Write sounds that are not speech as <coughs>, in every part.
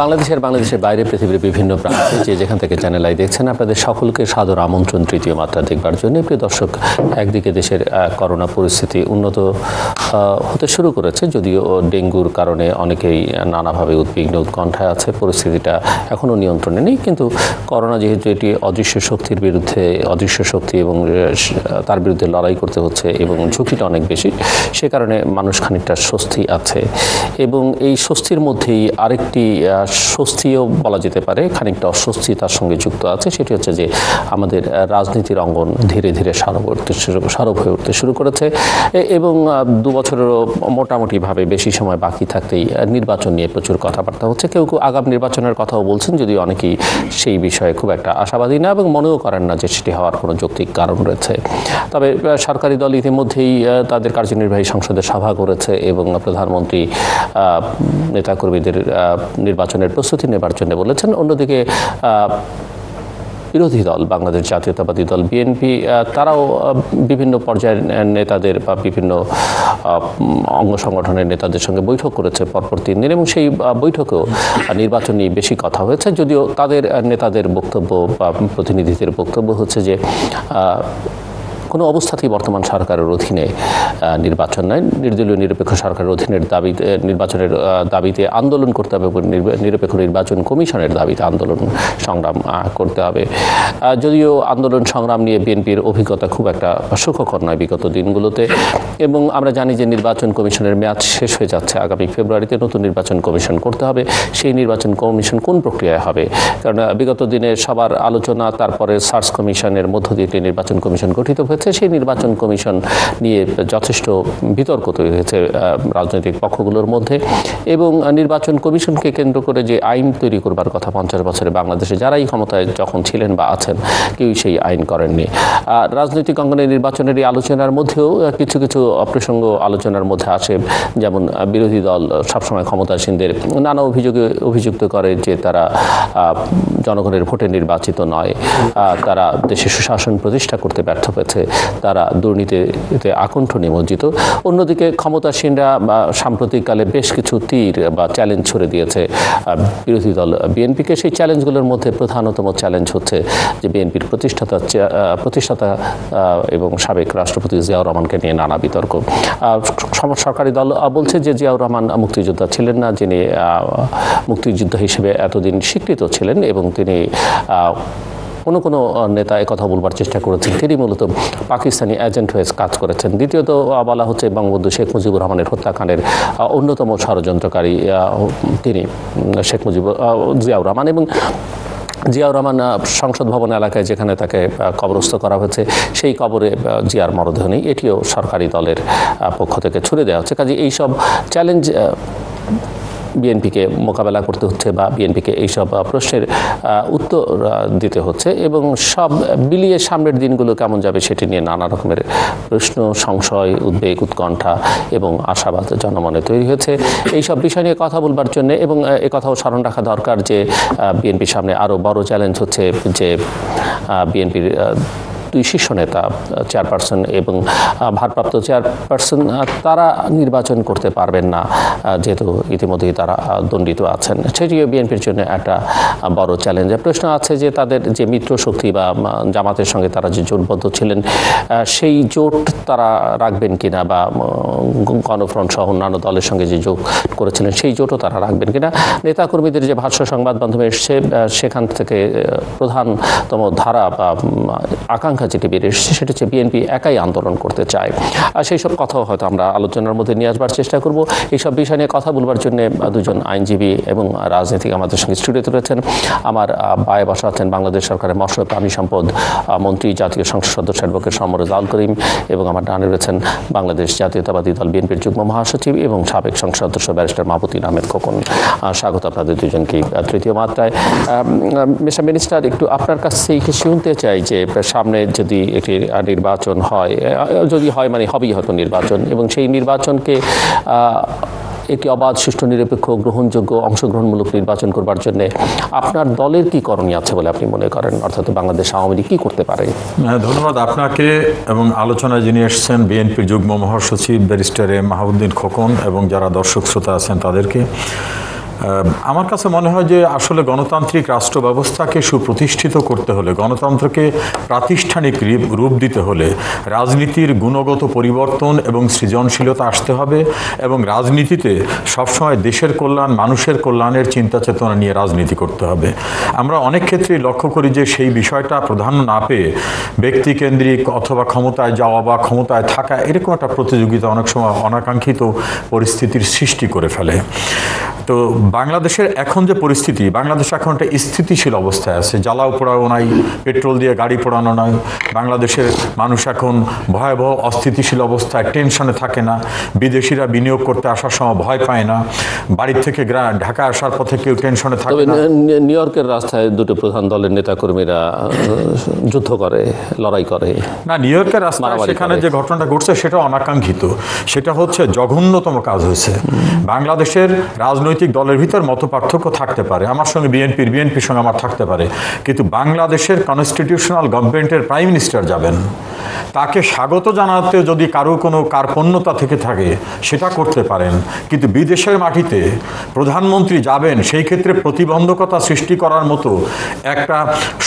বাংলাদেশের বাংলাদেশের বাইরে পৃথিবীর বিভিন্ন প্রান্তে যে যেখান থেকে চ্যানেল আই দেখছেন, আপনাদের সকলকে সাদর আমন্ত্রণ, তৃতীয় মাত্রা দেখবার জন্য। প্রিয় দর্শক, একদিকে দেশের করোনা পরিস্থিতি উন্নত হতে শুরু করেছে, যদিও ডেঙ্গুর কারণে অনেকেই নানাভাবে উদ্বিগ্ন উৎকণ্ঠায় আছে। পরিস্থিতিটা এখনও নিয়ন্ত্রণে নেই, কিন্তু করোনা যেহেতু এটি অদৃশ্য শক্তির বিরুদ্ধে, অদৃশ্য শক্তি এবং তার বিরুদ্ধে লড়াই করতে হচ্ছে এবং ঝুঁকিটা অনেক বেশি, সে কারণে মানুষ খানিকটা স্বস্তি আছে। এবং এই স্বস্তির মধ্যেই আরেকটি স্বস্তিও বলা যেতে পারে খানিকটা অস্বস্তি তার সঙ্গে যুক্ত আছে। সেটি হচ্ছে যে আমাদের রাজনীতির অঙ্গন ধীরে ধীরে সারব উঠতে শুরু সারব হয়ে উঠতে শুরু করেছে। এবং দু বছরেরও মোটামুটিভাবে বেশি সময় বাকি থাকতেই নির্বাচন নিয়ে প্রচুর কথাবার্তা হচ্ছে। কেউ কেউ আগাম নির্বাচনের কথাও বলছেন যদিও অনেকেই সেই বিষয়ে খুব একটা আশাবাদী না এবং মনেও করেন না যে সেটি হওয়ার কোনো যৌক্তিক কারণ রয়েছে। তবে সরকারি দল ইতিমধ্যেই তাদের কার্যনির্বাহী সংসদের সভা করেছে এবং প্রধানমন্ত্রী নেতাকর্মীদের আহ, নির্বাচনের প্রস্তুতি নেবার জন্য বলেছেন। অন্যদিকে বিরোধী দল, বাংলাদেশ জাতীয়তাবাদী দল, বিএনপি তারাও বিভিন্ন পর্যায়ের নেতাদের বা বিভিন্ন অঙ্গ সংগঠনের নেতাদের সঙ্গে বৈঠক করেছে পরপর তিন দিন এবং সেই বৈঠকেও নির্বাচন নিয়ে বেশি কথা হয়েছে। যদিও তাদের নেতাদের বক্তব্য বা প্রতিনিধিদের বক্তব্য হচ্ছে যে কোনো অবস্থাতেই বর্তমান সরকারের অধীনে নির্বাচন নয় নির্দলীয় নিরপেক্ষ সরকারের অধীনের দাবিতে নির্বাচনের দাবিতে আন্দোলন করতে হবে নিরপেক্ষ নির্বাচন কমিশনের দাবিতে আন্দোলন সংগ্রাম করতে হবে। যদিও আন্দোলন সংগ্রাম নিয়ে বিএনপির অভিজ্ঞতা খুব একটা সুখকর নয় বিগত দিনগুলোতে, এবং আমরা জানি যে নির্বাচন কমিশনের মেয়াদ শেষ হয়ে যাচ্ছে। আগামী ফেব্রুয়ারিতে নতুন নির্বাচন কমিশন করতে হবে। সেই নির্বাচন কমিশন কোন প্রক্রিয়ায় হবে? কারণ বিগত দিনে সবার আলোচনা, তারপরে সার্চ কমিশনের মধ্য দিয়ে নির্বাচন কমিশন গঠিত হয়েছে সেই নির্বাচন কমিশন নিয়ে যথেষ্ট বিতর্ক তৈরি হয়েছে রাজনৈতিক পক্ষগুলোর মধ্যে। এবং নির্বাচন কমিশনকে কেন্দ্র করে যে আইন তৈরি করবার কথা পঞ্চাশ বছরে বাংলাদেশে যারাই ক্ষমতায় যখন ছিলেন বা আছেন কেউই সেই আইন করেননি। রাজনৈতিক অঙ্গনে নির্বাচনের এই আলোচনার মধ্যেও কিছু কিছু অপ্রসঙ্গ আলোচনার মধ্যে আসে যেমন বিরোধী দল সবসময় ক্ষমতাসীনদের নানা অভিযোগে অভিযুক্ত করে যে তারা জনগণের ভোটে নির্বাচিত নয়। তারা দেশে সুশাসন প্রতিষ্ঠা করতে ব্যর্থ হয়েছে। তারা দুর্নীতিতে আকণ্ঠ নিমজ্জিত। অন্যদিকে ক্ষমতাসীনরা সাম্প্রতিককালে বেশ কিছু তীর বা চ্যালেঞ্জ ছড়ে দিয়েছে বিরোধী দল বিএনপিকে। সেই চ্যালেঞ্জগুলোর মধ্যে প্রধানতম চ্যালেঞ্জ হচ্ছে যে বিএনপির প্রতিষ্ঠাতা প্রতিষ্ঠাতা এবং সাবেক রাষ্ট্রপতি জিয়াউর রহমানকে নিয়ে নানা বিতর্ক। সরকারি দল বলছে যে জিয়াউর রহমান মুক্তিযোদ্ধা ছিলেন না, যিনি মুক্তিযুদ্ধ হিসেবে এতদিন স্বীকৃত ছিলেন এবং তিনি কোনো কোনো নেতা কথা বলবার চেষ্টা করেছেন। তিনি মূলত পাকিস্তানি এজেন্ট হয়ে কাজ করেছেন। দ্বিতীয়ত বলা হচ্ছে বঙ্গবন্ধু শেখ মুজিবুর রহমানের হত্যাকাণ্ডের অন্যতম ষড়যন্ত্রকারী তিনি শেখ মুজিবুর জিয়াউর রহমান এবং জিয়াউর রহমান সংসদ ভবন এলাকায় যেখানে তাকে কবরস্থ করা হয়েছে, সেই কবরে জিয়ার মরদেহ নেই। এটিও সরকারি দলের পক্ষ থেকে ছুড়ে দেওয়া হচ্ছে। কাজে এইসব চ্যালেঞ্জ বিএনপিকে মোকাবেলা করতে হচ্ছে বা বিএনপিকে এইসব প্রশ্নের উত্তর দিতে হচ্ছে এবং সব বিলিয়ে সামনের দিনগুলো কেমন যাবে সেটি নিয়ে নানা রকমের প্রশ্ন, সংশয়, উদ্বেগ, উৎকণ্ঠা এবং আশাবাদ জনমনে তৈরি হয়েছে। এইসব বিষয় নিয়ে কথা বলবার জন্য এবং কথাও স্মরণ রাখা দরকার যে বিএনপির সামনে আরও বড় চ্যালেঞ্জ হচ্ছে যে বিএনপির দুই শীর্ষ নেতা চেয়ারপারসন এবং ভারপ্রাপ্ত চেয়ারপারসন তারা নির্বাচন করতে পারবেন না যেহেতু ইতিমধ্যেই তারা দণ্ডিত আছেন। সেটিও বিএনপির জন্য একটা বড় চ্যালেঞ্জের প্রশ্ন আছে যে তাদের যে মিত্র শক্তি বা জামাতের সঙ্গে তারা যে জোটবদ্ধ ছিলেন সেই জোট তারা রাখবেন কিনা বা গণফ্রন্ট সহ অন্যান্য দলের সঙ্গে যে যোগ করেছিলেন সেই জোটও তারা রাখবেন কিনা? নেতাকর্মীদের যে ভাষ্য সংবাদ মাধ্যমে এসছে সেখান থেকে প্রধানতম ধারা বা উম, আকাঙ্ক্ষা যেটি বেরিয়ে এসেছে সেটা হচ্ছে বিএনপি একাই আন্দোলন করতে চায়। আর সেই সব কথাও হয়তো আমরা আলোচনার মধ্যে নিয়ে আসবার চেষ্টা করব। এইসব বিষয় নিয়ে কথা বলবার জন্য দুজন আইনজীবী এবং রাজনীতিক আমাদের সঙ্গে স্টুডিওতে রয়েছেন। আমার বায়ে বসা আছেন বাংলাদেশ সরকারের মৎস্য প্রাণী সম্পদ মন্ত্রী, জাতীয় সংসদ সদস্য অ্যাডভোকেট সমরেজ আল করিম এবং আমার ডানে রয়েছেন বাংলাদেশ জাতীয়তাবাদী দল বিএনপির যুগ্ম মহাসচিব এবং সাবেক সংসদ সদস্য ব্যারিস্টার মাহবুদ্দিন আহমেদ খোকন। স্বাগত আপনাদের দুজনকে তৃতীয় মাত্রায়। মিস্টার মিনিস্টার, একটু আপনার কাছ থেকে শুনতে চাই যে সামনে যদি একটি নির্বাচন হয় যদি হয় মানে হবেই হয়তো নির্বাচন। এবং সেই নির্বাচনকে একটি অবাধ সুষ্ঠু নিরপেক্ষ গ্রহণযোগ্য অংশগ্রহণমূলক নির্বাচন করবার জন্য আপনার দলের কি করণীয় আছে বলে আপনি মনে করেন? অর্থাৎ বাংলাদেশ আওয়ামী লীগ কি করতে পারে? হ্যাঁ, ধন্যবাদ আপনাকে এবং আলোচনায় যিনি এসেছেন বিএনপির যুগ্ম মহাসচিব ব্যারিস্টার এম মাহবুদ্দিন খোকন এবং যারা দর্শক শ্রোতা আছেন তাদেরকে। আমার কাছে মনে হয় যে আসলে গণতান্ত্রিক রাষ্ট্র ব্যবস্থাকে সুপ্রতিষ্ঠিত করতে হলে, গণতন্ত্রকে প্রাতিষ্ঠানিক রূপ- দিতে হলে রাজনীতির গুণগত পরিবর্তন এবং সৃজনশীলতা আসতে হবে এবং রাজনীতিতে সবসময় দেশের কল্যাণ, মানুষের কল্যাণের চিন্তা চেতনা নিয়ে রাজনীতি করতে হবে। আমরা অনেক ক্ষেত্রেই লক্ষ্য করি যে সেই বিষয়টা প্রাধান্য না পেয়ে ব্যক্তিকেন্দ্রিক অথবা ক্ষমতায় যাওয়া বা ক্ষমতায় থাকা এরকম একটা প্রতিযোগিতা অনেক সময় অনাকাঙ্ক্ষিত পরিস্থিতির সৃষ্টি করে ফেলে। তো বাংলাদেশের এখন যে পরিস্থিতি বাংলাদেশ এখন একটা স্থিতিশীল অবস্থায় আছে। জ্বালাও পোড়াও নাই পেট্রোল দিয়ে গাড়ি পোড়ানো নয় বাংলাদেশের মানুষ এখন ভয়াবহ অস্থিতিশীল অবস্থায় টেনশনে থাকে না বিদেশিরা বিনিয়োগ করতে আসার সময় ভয় পায় না বাড়ির থেকে ঢাকা আসার পথে কেউ টেনশনে থাকে না। নিউ ইয়র্কের রাস্তায় দুটো প্রধান দলের নেতাকর্মীরা যুদ্ধ করে লড়াই করে। না নিউ ইয়র্কের রাস্তায় সেখানে যে ঘটনাটা ঘটছে সেটা অনাকাঙ্ক্ষিত। সেটা হচ্ছে জঘন্যতম কাজ হয়েছে। বাংলাদেশের রাজনৈতিক দলের ভিতর মত পার্থক্য থাকতে পারে। আমার সঙ্গে বিএনপির বিএনপির সঙ্গে আমার থাকতে পারে। কিন্তু বাংলাদেশের কনস্টিটিউশনাল গভর্নমেন্টের প্রাইম মিনিস্টার যাবেন, তাকে স্বাগত জানাতে যদি কারও কোনো কার্পণ্যতা থেকে থাকে, সেটা করতে পারেন। কিন্তু বিদেশের মাটিতে প্রধানমন্ত্রী যাবেন, সেই ক্ষেত্রে প্রতিবন্ধকতা সৃষ্টি করার মতো একটা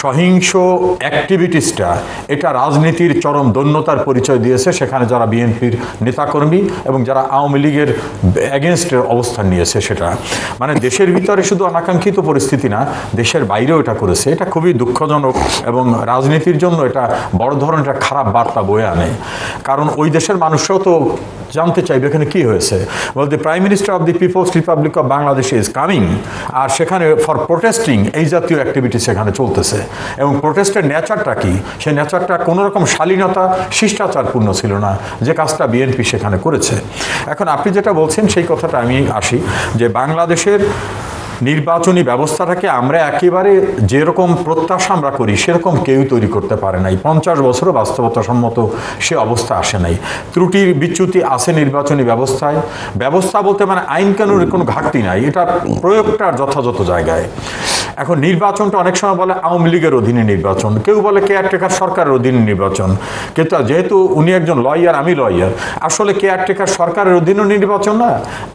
সহিংস অ্যাক্টিভিটিসটা এটা রাজনীতির চরম দৈন্যতার পরিচয় দিয়েছে সেখানে যারা বিএনপির নেতাকর্মী এবং যারা আওয়ামী লীগের অ্যাগেনস্টের অবস্থান নিয়েছে সেটা। মানে দেশের ভিতরে শুধু অনাকাঙ্ক্ষিত পরিস্থিতি না, দেশের বাইরেও এটা করেছে। এটা খুবই দুঃখজনক এবং রাজনীতির জন্য এটা বড় ধরনের খারাপ বার্তা বয়ে আনে। কারণ ওই দেশের মানুষও তো জানতে চাইবে এখানে কি হয়েছে? বল the prime minister of the people's republic of Bangladesh is coming আর সেখানে ফর প্রোটেস্টিং এই জাতীয় অ্যাক্টিভিটি সেখানে চলতেছে। এবং প্রোটেস্টের নেচারটা কি? সেই নেচারটা কোনো রকম শালীনতা, শিষ্টাচারপূর্ণ ছিল না, যে কাজটা বিএনপি সেখানে করেছে। এখন আপনি যেটা বলছেন, সেই কথাটা আমি আসি যে বাংলাদেশের নির্বাচনী ব্যবস্থাটাকে আমরা একেবারে যেরকম প্রত্যাশা আমরা করি, সেরকম কেউ তৈরি করতে পারে নাই। পঞ্চাশ বছরও বাস্তবতাসম্মত সে অবস্থা আসে নাই। ত্রুটির বিচ্যুতি আসে নির্বাচনী ব্যবস্থায়। ব্যবস্থা বলতে মানে আইন কানুনের কোনো ঘাটতি নাই। এটা প্রয়োগটার যথাযথ জায়গায়। এখন নির্বাচনটা অনেক সময় বলে আওয়ামী লীগের অধীনে নির্বাচন। কেউ বলে কেয়ারটেকার সরকারের অধীনে নির্বাচন। কিন্তু যেহেতু উনি একজন লয়ার আমি লয়ার আসলে কেয়ারটেকার সরকারের অধীনে নির্বাচন না,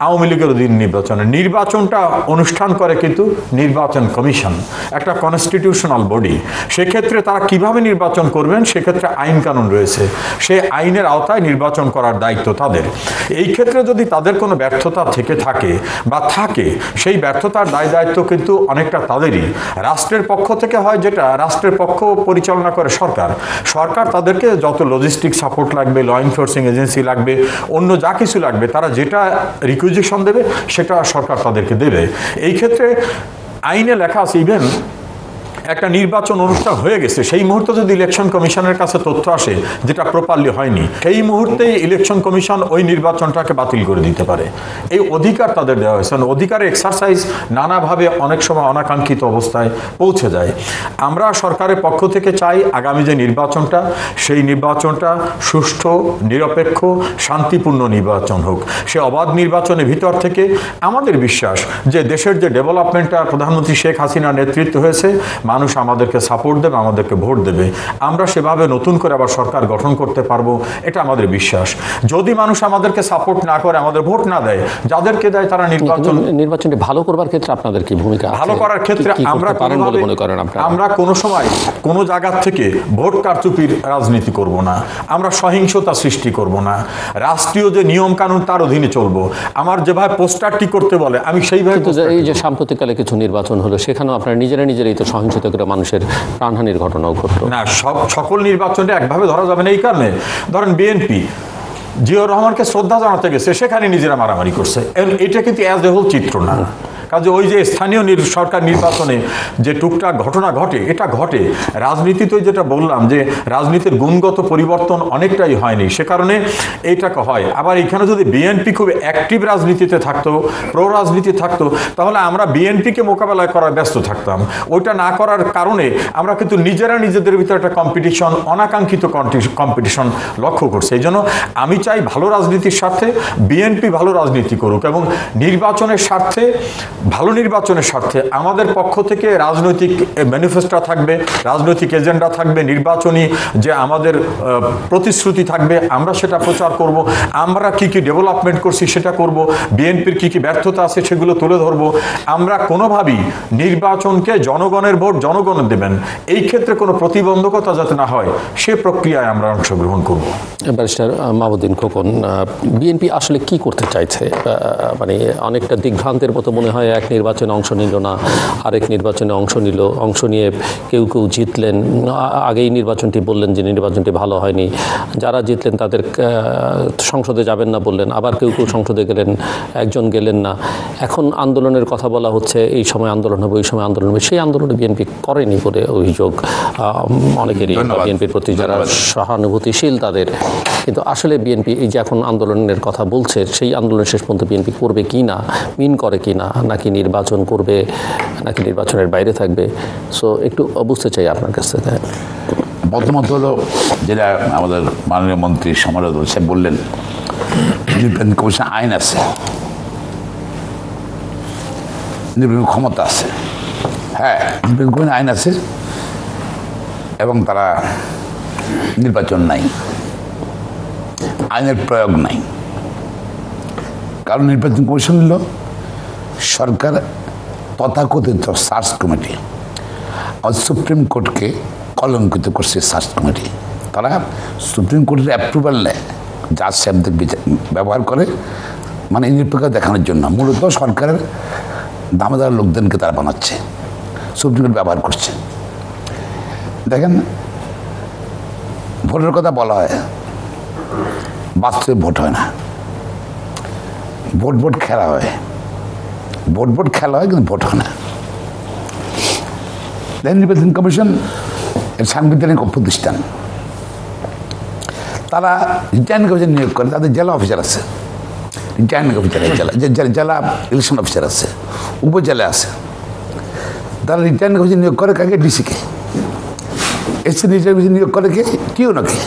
আওয়ামী লীগের অধীনে নির্বাচন। নির্বাচনটা অনুষ্ঠান করে কিন্তু নির্বাচন কমিশন, একটা কনস্টিটিউশনাল বডি সেক্ষেত্রে তারা কীভাবে নির্বাচন করবেন? সেক্ষেত্রে আইন কানুন রয়েছে। সেই আইনের আওতায় নির্বাচন করার দায়িত্ব তাদের। এই ক্ষেত্রে যদি তাদের কোনো ব্যর্থতা থেকে থাকে বা থাকে, সেই ব্যর্থতার দায় দায়িত্ব কিন্তু অনেকটা তাদেরই রাষ্ট্রের পক্ষ থেকে হয় যেটা, রাষ্ট্রের পক্ষ পরিচালনা করে সরকার। সরকার তাদেরকে যত লজিস্টিক সাপোর্ট লাগবে ল এনফোর্সিং এজেন্সি লাগবে, অন্য যা কিছু লাগবে, তারা যেটা রিকুইজিশন দেবে, সেটা সরকার তাদেরকে দেবে। এই ক্ষেত্রে আইনে লেখা আছে ইভেন একটা নির্বাচন অনুষ্ঠান হয়ে গেছে, সেই মুহূর্তে যদি ইলেকশন কমিশনের কাছে তথ্য আসে যেটা প্রপারলি হয়নি, সেই মুহূর্তেই ইলেকশন কমিশন ওই নির্বাচনটাকে বাতিল করে দিতে পারে। এই অধিকার তাদের দেওয়া হয়েছে। অধিকার এক্সারসাইজ নানাভাবে অনেক সময় অনাকাঙ্ক্ষিত অবস্থায় পৌঁছে যায়। আমরা সরকারের পক্ষ থেকে চাই আগামী যে নির্বাচনটা, সেই নির্বাচনটা সুষ্ঠু, নিরপেক্ষ, শান্তিপূর্ণ নির্বাচন হোক। সে অবাধ নির্বাচনের ভিতর থেকে আমাদের বিশ্বাস যে দেশের যে ডেভেলপমেন্টটা প্রধানমন্ত্রী শেখ হাসিনার নেতৃত্ব হয়েছে মানুষ আমাদেরকে সাপোর্ট দেবে আমাদেরকে ভোট দেবে। আমরা সেভাবে নতুন করে আবার সরকার গঠন করতে পারব এটা আমাদের বিশ্বাস। যদি মানুষ আমাদেরকে সাপোর্ট না করে আমাদের ভোট না দেয় যাদেরকে দেয় তারা নির্বাচন নির্বাচনটি ভালো করবার ক্ষেত্রে আপনাদের কি ভূমিকা ভালো করার ক্ষেত্রে আমরা মনে আমরা কোনো সময় কোনো জায়গা থেকে ভোট কারচুপির রাজনীতি করব না। আমরা সহিংসতা সৃষ্টি করব না। রাষ্ট্রীয় যে নিয়ম কানুন তার অধীনে চলবো। আমার যেভাবে পোস্টারটি করতে বলে আমি সেইভাবে এই যে সাম্প্রতিককালে কিছু নির্বাচন হলো সেখানেও আপনারা নিজেরা নিজেরাই তো সহিংসতা করে মানুষের প্রাণহানির ঘটনাও ঘটলো। না, সব সকল নির্বাচনটা একভাবে ধরা যাবে না এই কারণে। ধরেন বিএনপি, জিয়াউর রহমানকে শ্রদ্ধা জানাতে গেছে সেখানে নিজেরা মারামারি করছে। এটা কিন্তু অ্যাজ এ হোল চিত্র না। কাজে ওই যে স্থানীয় সরকার নির্বাচনে যে টুকটাক ঘটনা ঘটে, এটা ঘটে। রাজনীতিতে যেটা বললাম যে রাজনীতির গুণগত পরিবর্তন অনেকটাই হয়নি, সে কারণে এইটাকে হয়। আবার এখানে যদি বিএনপি খুব অ্যাক্টিভ রাজনীতিতে থাকতো প্রো রাজনীতি থাকতো, তাহলে আমরা বিএনপিকে মোকাবেলা করার ব্যস্ত থাকতাম। ওইটা না করার কারণে আমরা কিন্তু নিজেরা নিজেদের ভিতরে একটা কম্পিটিশন অনাকাঙ্ক্ষিত কম্পিটিশন লক্ষ্য করছি। এই জন্য আমি চাই ভালো রাজনীতির স্বার্থে, বিএনপি ভালো রাজনীতি করুক এবং নির্বাচনের স্বার্থে ভালো নির্বাচনের স্বার্থে আমাদের পক্ষ থেকে রাজনৈতিক ম্যানিফেস্টো থাকবে রাজনৈতিক এজেন্ডা থাকবে নির্বাচনী যে আমাদের প্রতিশ্রুতি থাকবে আমরা সেটা প্রচার করব আমরা কি কি ডেভেলপমেন্ট করছি সেটা করব বিএনপির কি কি ব্যর্থতা আছে সেগুলো তুলে ধরবো আমরা কোনোভাবেই নির্বাচনকে জনগণের ভোট জনগণ দেবেন। এই ক্ষেত্রে কোনো প্রতিবন্ধকতা যাতে না হয় সে প্রক্রিয়ায় আমরা অংশগ্রহণ করব। ব্যারিস্টার আহ, মাহমুদ্দিন খোকন বিএনপি আসলে কি করতে চাইছে? মানে অনেকটা দিগ্ভ্রান্তের মতো মনে হয় এক নির্বাচনে অংশ নিল না আরেক নির্বাচনে অংশ নিল অংশ নিয়ে কেউ কেউ জিতলেন। আগেই নির্বাচনটি বললেন যে নির্বাচনটি ভালো হয়নি। যারা জিতলেন তাদের সংসদে যাবেন না বললেন আবার কেউ কেউ সংসদে গেলেন একজন গেলেন না। এখন আন্দোলনের কথা বলা হচ্ছে এই সময় আন্দোলন হবে ওই সময় আন্দোলন হবে। সেই আন্দোলনে বিএনপি করেনি বলে অভিযোগ অনেকেরই। বিএনপির প্রতি যারা সহানুভূতিশীল তাদের। কিন্তু আসলে বিএনপি এই যে এখন আন্দোলনের কথা বলছে সেই আন্দোলন শেষ পর্যন্ত বিএনপি করবে কি না মিন করে কি না নাকি নির্বাচন করবে, নাকি নির্বাচনের বাইরে থাকবে? সো একটু বুঝতে চাই আপনার কাছ থেকে। প্রথমত হলো যেটা আমাদের মাননীয় মন্ত্রী সমরেশ সাহেব বললেন, নির্বাচন কমিশন আইন আছে, নির্বাচন ক্ষমতা আছে। হ্যাঁ নির্বাচন কমিশন আইন আছে এবং তারা নির্বাচন নাই, আইনের প্রয়োগ নাই। কারণ নির্বাচন কমিশন হলো সরকার তথাকথিত সার্চ কমিটি আর সুপ্রিম কোর্টকে কলঙ্কিত করছে সার্চ কমিটি। তারা সুপ্রিম কোর্টের অ্যাপ্রুভাল নেয় জাজ সাহেবদের ব্যবহার করে মানে নিরপেক্ষ দেখানোর জন্য। মূলত সরকারের দামেদার লোকজনকে তারা বানাচ্ছে, সুপ্রিম কোর্ট ব্যবহার করছে। দেখেন, ভোটের কথা বলা হয়, বাস্তবে ভোট হয় না। ভোট ভোট খেলা হয়। ভোট ভোট খেলা হয় কিন্তু ভোট হয় না। নির্বাচন কমিশন সাংবিধানিক প্রতিষ্ঠান। তারা রিটার্নিং অফিসার নিয়োগ করে, তাদের জেলা অফিসার আছে। রিটার্নিং অফিসার জেলা- জেলা ইলেকশন অফিসার আছে, উপজেলা আছে। তারা রিটার্নিং অফিসার নিয়োগ করে কাকে? ডিসিকে এসসি রিটার্নিং অফিসার নিয়োগ করে কে? কেউ নাকি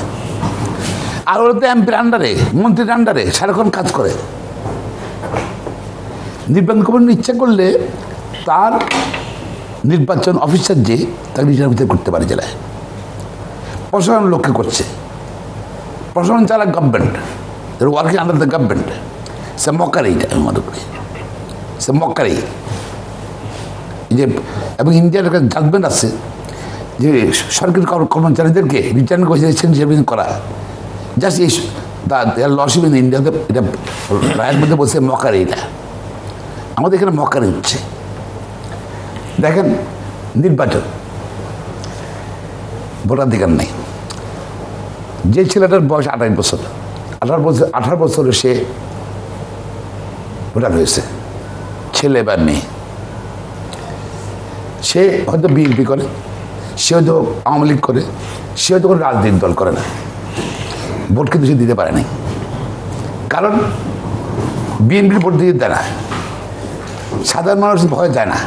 আর ওরা তো এমপির আন্ডারে মন্ত্রীর আন্ডারে সারাক্ষণ কাজ করে। নির্বাচন কমিশন ইচ্ছা করলে তার নির্বাচন অফিসার যে, তাকে রিটার্ন অফিসার করতে পারে জেলায়। প্রশাসন লক্ষ্য করছে। প্রশাসন চালা government working under the government say mockery আমি মনে করি। সে মক্কারি যে, এবং ইন্ডিয়ার একটা জাজমেন্ট আছে যে, সরকারি কর্মচারীদেরকে রিটার্ন হিসেবে করা। জাস্ট এই লস ইন ইন্ডিয়াতে এটা রায়ের মধ্যে বলছে মকারি এটা। আমাদের এখানে মকারি হচ্ছে। দেখেন, নির্বাচন। ভোটাধিকার নেই। যে ছেলেটার বয়স আঠাশ বছর আঠারো বছর আঠারো বছরে সে ভোটার হয়েছে। ছেলে বা মেয়ে। সে হয়তো বিএনপি করে, সে হয়তো আওয়ামী লীগ করে, সে হয়তো কোনো রাজনৈতিক দল করে না। ভোট কিন্তু সে দিতে পারে নাই। কারণ বিএনপির ভোট দিতে দেয় না। সাধারণ মানুষ ভয় যায় না।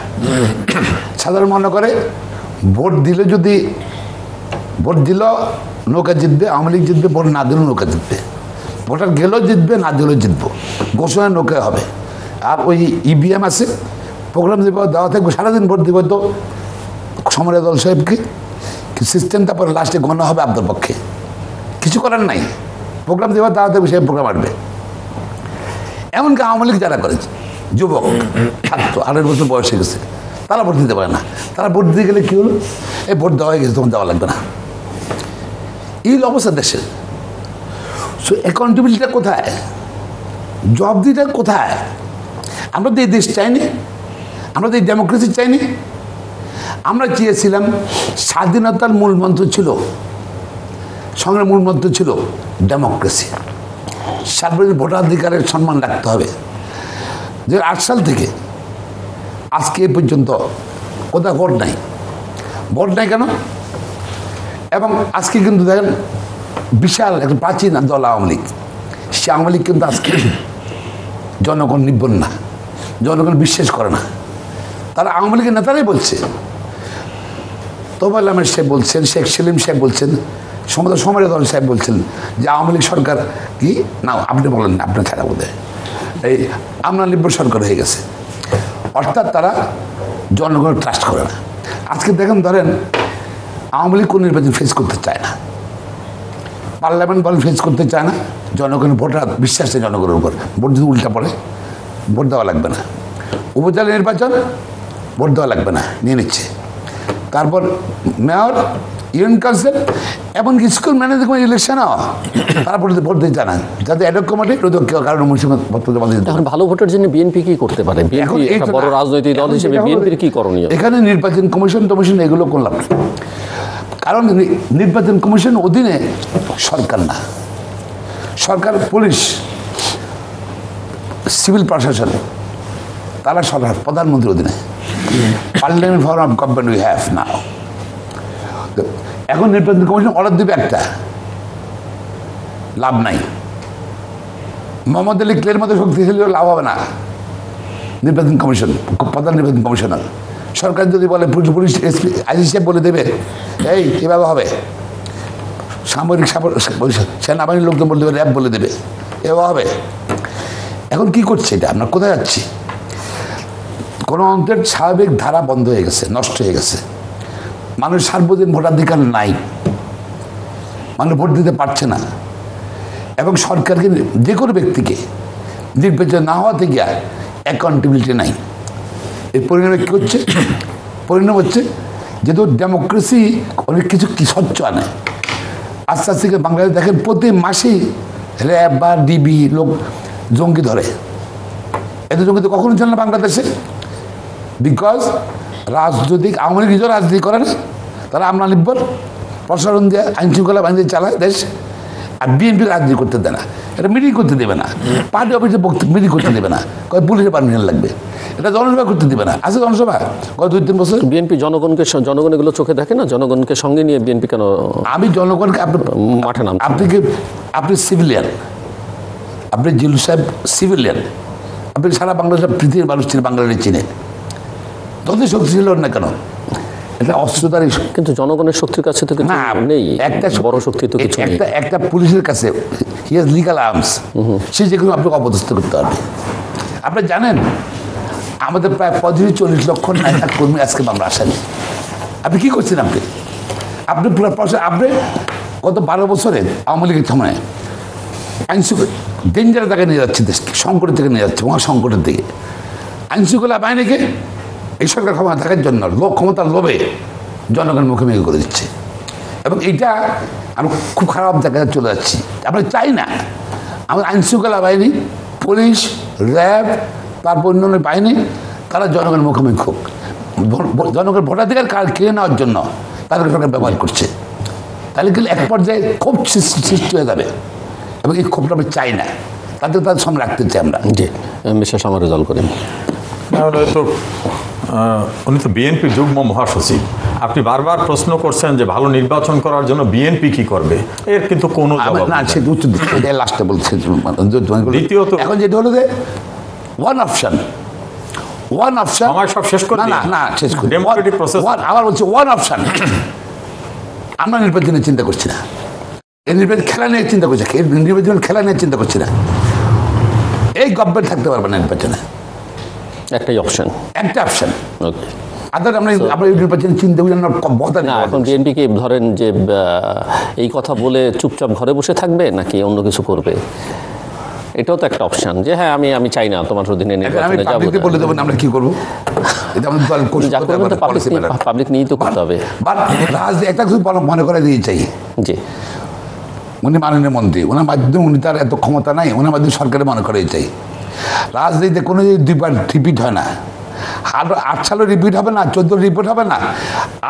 সাধারণ মনে করে ভোট দিলে যদি ভোট দিল, নৌকা জিতবে, আওয়ামী লীগ জিতবে, ভোট না দিলেও নৌকা জিতবে। ভোটার গেলেও জিতবে, না দিলেও জিতবো। ঘোষণা নৌকা হবে। আর ওই ইভিএম আছে, প্রোগ্রাম দেবে, দেওয়া থাকবে, সারাদিন ভোট দেবে তো। সমরে দল সাহেবকে সিস্টেম তারপরে লাস্টে গণনা হবে আপনার পক্ষে? কিছু করার নাই। প্রোগ্রাম দেওয়া দেওয়া থাকবে, সেই প্রোগ্রাম আসবে। এমনকি আওয়ামী লীগ যারা করেছে যুবক। ছাত্র আড়াই বছর বয়স হয়ে গেছে। তারা ভোট দিতে পারে না। তারা ভোট দিতে গেলে কী হলো? এই ভোট দেওয়া হয়ে গেছে, তখন দেওয়া লাগবে না। এই অবস্থা দেশের। সো অ্যাকাউন্টেবিলিটিটা কোথায়? জবাবদিহিটা কোথায়? আমরা তো এই দেশ চাইনি। আমরা তো এই ডেমোক্রেসি চাইনি। আমরা চেয়েছিলাম স্বাধীনতার মূল মন্ত্র ছিল। সংগ্রামের মূল মন্ত্র ছিল ডেমোক্রেসি সার্বজনীন ভোটাধিকারের সম্মান রাখতে হবে। যে আট সাল থেকে আজকে এ পর্যন্ত কোথাও ভোট নাই। ভোট নাই কেন? এবং আজকে কিন্তু দেখেন বিশাল একটা প্রাচীন দল আওয়ামী লীগ। সে আওয়ামী লীগ কিন্তু আজকে জনগণ নির্ভর না, জনগণ বিশ্বাস করে না। তারা আওয়ামী লীগের নেতারাই বলছে। তোবাল আহমেদ সাহেব বলছেন, শেখ সেলিম সাহেব বলছেন, সমত সমরেশ দল সাহেব বলছেন যে আওয়ামী লীগ সরকার কি? না, আপনি বলেন না, আপনার ছাড়া বোধ এই আমরা নির্ভর সরকার হয়ে গেছে। অর্থাৎ তারা জনগণের ট্রাস্ট করে না। আজকে দেখেন, ধরেন, আওয়ামী লীগ কোন নির্বাচন ফেস করতে চায় না। পার্লামেন্ট বলেন ফেস করতে চায় না। জনগণের ভোটার বিশ্বাস নেই জনগণের উপর। ভোট যদি উল্টা পড়ে, ভোট দেওয়া লাগবে না। উপজেলা নির্বাচন, ভোট দেওয়া লাগবে না। নিয়ে নিচ্ছে। তারপর মেয়র ইউনিয়ন কাউন্সিল এমনকি স্কুল ম্যানেজার কোনো ইলেকশনও তারা ভোট ভোট দিতে চায় না যাতে অ্যাডক কমিটি কারণ মুন্সিপাল এখন ভালো ভোটের জন্য বিএনপি কি করতে পারে? বিএনপি একটা বড় রাজনৈতিক দল হিসেবে বিএনপির কি করণীয়? এখানে নির্বাচন কমিশন টমিশন এগুলো করলাম কারণ নির্বাচন কমিশন অধীনে সরকার না। সরকার পুলিশ সিভিল প্রশাসন তারা সরকার প্রধানমন্ত্রীর অধীনে। Parliament form of government we have now এখন নির্বাচন কমিশন অর্ডার দেবে একটা। লাভ নাই। মোহাম্মদ আলী ক্লের মতো শক্তিশালী লাভ হবে না। নির্বাচন কমিশন, প্রধান নির্বাচন কমিশনার। সরকার যদি বলে, পুলিশ এসপি আইজি সাহেব বলে দেবে, এই, কীভাবে হবে? সামরিক সেনাবাহিনীর লোকজন বলে দেবে, র্যাব বলে দেবে, এভাবে হবে। এখন কি করছে এটা? আমরা কোথায় যাচ্ছি? গণতন্ত্রের স্বাভাবিক ধারা বন্ধ হয়ে গেছে, নষ্ট হয়ে গেছে। মানুষ সার্বজনীন ভোটাধিকার নাই। মানুষ ভোট দিতে পারছে না। এবং সরকারকে, যে কোনো ব্যক্তিকে নির্বাচন না হওয়া থেকে অ্যাকাউন্টেবিলিটি নাই। এর পরিণামে কী হচ্ছে? পরিণাম হচ্ছে যেহেতু ডেমোক্রেসি অনেক কিছু কি স্বচ্ছ আনে। আস্তে আস্তে বাংলাদেশ দেখেন প্রতি মাসেই র্যাব বা ডিবি লোক জঙ্গি ধরে। এত জঙ্গি তো কখনো ছিল না বাংলাদেশে। বিকজ রাজনৈতিক আওয়ামী লীগ নিজেও রাজনীতি করেন। তারা আমরা নির্ভর প্রশাসন দিয়ে আইন শৃঙ্খলা বাহিনী চালায় দেশ। আর বিএনপি রাজনীতি করতে দেয় না। এটা মিটিং করতে দেবে না। পার্টি অফিসে মিটিং করতে দেবে না। কয় পুলিশের পারমিশন লাগবে? এটা জনসভা করতে দেবে না। আছে জনসভা? কয় দুই তিন বছর? বিএনপি জনগণকে জনগণ এগুলো চোখে দেখে না? জনগণকে সঙ্গে নিয়ে বিএনপি কেন আমি জনগণকে আপনি মাঠে নাম আপনি কি আপনি সিভিলিয়ান আপনি জিলু সাহেব সিভিলিয়ান আপনি সারা বাংলাদেশের পৃথিবীর মানুষ চিনে বাংলাদেশ চিনে। যতই শক্তিশালী হন না কেন এটা অস্ত্রধার কিন্তু জনগণের শক্তির কাছে তো কিছু না নেই। একটা বড় শক্তি তো কিছু একটা একটা পুলিশের কাছে হি হ্যাজ লিগাল আর্মস সে যে কোনো আপনাকে অপদস্থ করতে পারবে আপনি জানেন আমাদের প্রায় পঁয়ত্রিশ চল্লিশ লক্ষ নায়িকা কর্মী আজকে আমরা আসেনি। আপনি কি করছেন আপনি? আপনি পুরো প্রশাসন আপনি গত বারো বছরে আওয়ামী লীগের সময় আইনশৃঙ্খলা ডেঞ্জার জায়গায় নিয়ে যাচ্ছে দেশকে সংকটের থেকে নিয়ে যাচ্ছে মহা সংকটের দিকে আইনশৃঙ্খলা বাহিনীকে এই সরকার ক্ষমতা থাকার জন্য, লোক ক্ষমতার লোভে জনগণের মুখোমুখি করে দিচ্ছে। এবং এইটা আমি খুব খারাপ জায়গায় চলে যাচ্ছি। আমরা চাই না। আমাদের আইনশৃঙ্খলা বাহিনী, পুলিশ, র্যাব, তারপর অন্যান্য বাহিনী, তারা জনগণের মুখোমুখি হোক। জনগণের ভোটাধিকার কার্ড কিনে নেওয়ার জন্য তাদেরকে সরকার ব্যবহার করছে। তাহলে কিন্তু এক পর্যায়ে ক্ষোভ সৃষ্টি হয়ে যাবে। এবং এই ক্ষোভটা আমি চাই না। তাদের তাদের সামনে রাখতে চাই আমরা। জি আমার রেজাল্ট করি তাহলে তো উনি তো বিএনপি যুগ্ম মহাসচিব। আপনি বারবার প্রশ্ন করছেন যে ভালো নির্বাচন করার জন্য বিএনপি কি করবে। এর কিন্তু কোনো লাস্টে বলছে দ্বিতীয়ত- এখন যেটা হলো যে ওয়ান অপশন ওয়ান অপশন সব শেষ করে না না শেষ করি ওয়ান আবার বলছি ওয়ান অপশন আমরা নির্বাচনের চিন্তা করছি না। নির্বাচন খেলা নিয়ে চিন্তা করছি নির্বাচন খেলা নিয়ে চিন্তা করছি না। এই গভর্নমেন্ট থাকতে পারবে না নির্বাচনে। একটাই অপশন একটা অপশন ওকে আদার আমরা আমরা এই চিন্তা করি না বদা না এখন বিএনপি কি ধরেন যে এই কথা বলে চুপচাপ ঘরে বসে থাকবে নাকি অন্য কিছু করবে? এটাও তো একটা অপশন যে হ্যাঁ আমি আমি চাই না তোমার অধীনে নির্বাচনে যাব। পাবলিককে বলে দেবো না আমরা কি করব? <laughs> এটা আমাদের দল কৌশল করতে করবেন তো পাবলিক নিয়েই তো করতে হবে। বাট রাজনীতি একটা কিছু বড় মনে করে দিয়ে চাই। জি। উনি মাননীয় মন্ত্রী ওনার মাধ্যমে উনি তার এত ক্ষমতা নাই ওনার মাধ্যমে সরকারে মনে করে চাই। রাজনীতিতে কোনো দুইবার রিপিট হয় না। আট আট সালে রিপিট হবে না চোদ্দ রিপিট হবে না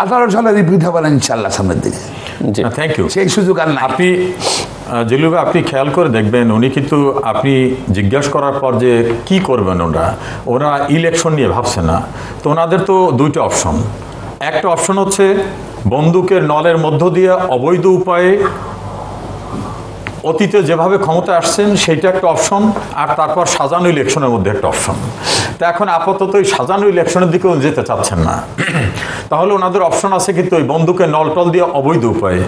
আঠারো সালে রিপিট হবে না ইনশাল্লাহ সামনের দিকে থ্যাংক ইউ সেই সুযোগ আর না আপনি জিলুবা আপনি খেয়াল করে দেখবেন উনি কিন্তু আপনি জিজ্ঞাসা করার পর যে কি করবেন ওরা ওরা ইলেকশন নিয়ে ভাবছে না। তো ওনাদের তো দুইটা অপশন একটা অপশন হচ্ছে বন্দুকের নলের মধ্য দিয়ে অবৈধ উপায়ে অতীতে যেভাবে ক্ষমতায় আসছেন, সেইটা একটা অপশন আর তারপর সাজানো ইলেকশনের মধ্যে একটা অপশন তা এখন আপাতত এই সাজানো ইলেকশনের দিকেও যেতে চাচ্ছেন না। তাহলে ওনাদের অপশন আছে কিন্তু ওই বন্দুকের নলটল দিয়ে অবৈধ উপায়ে।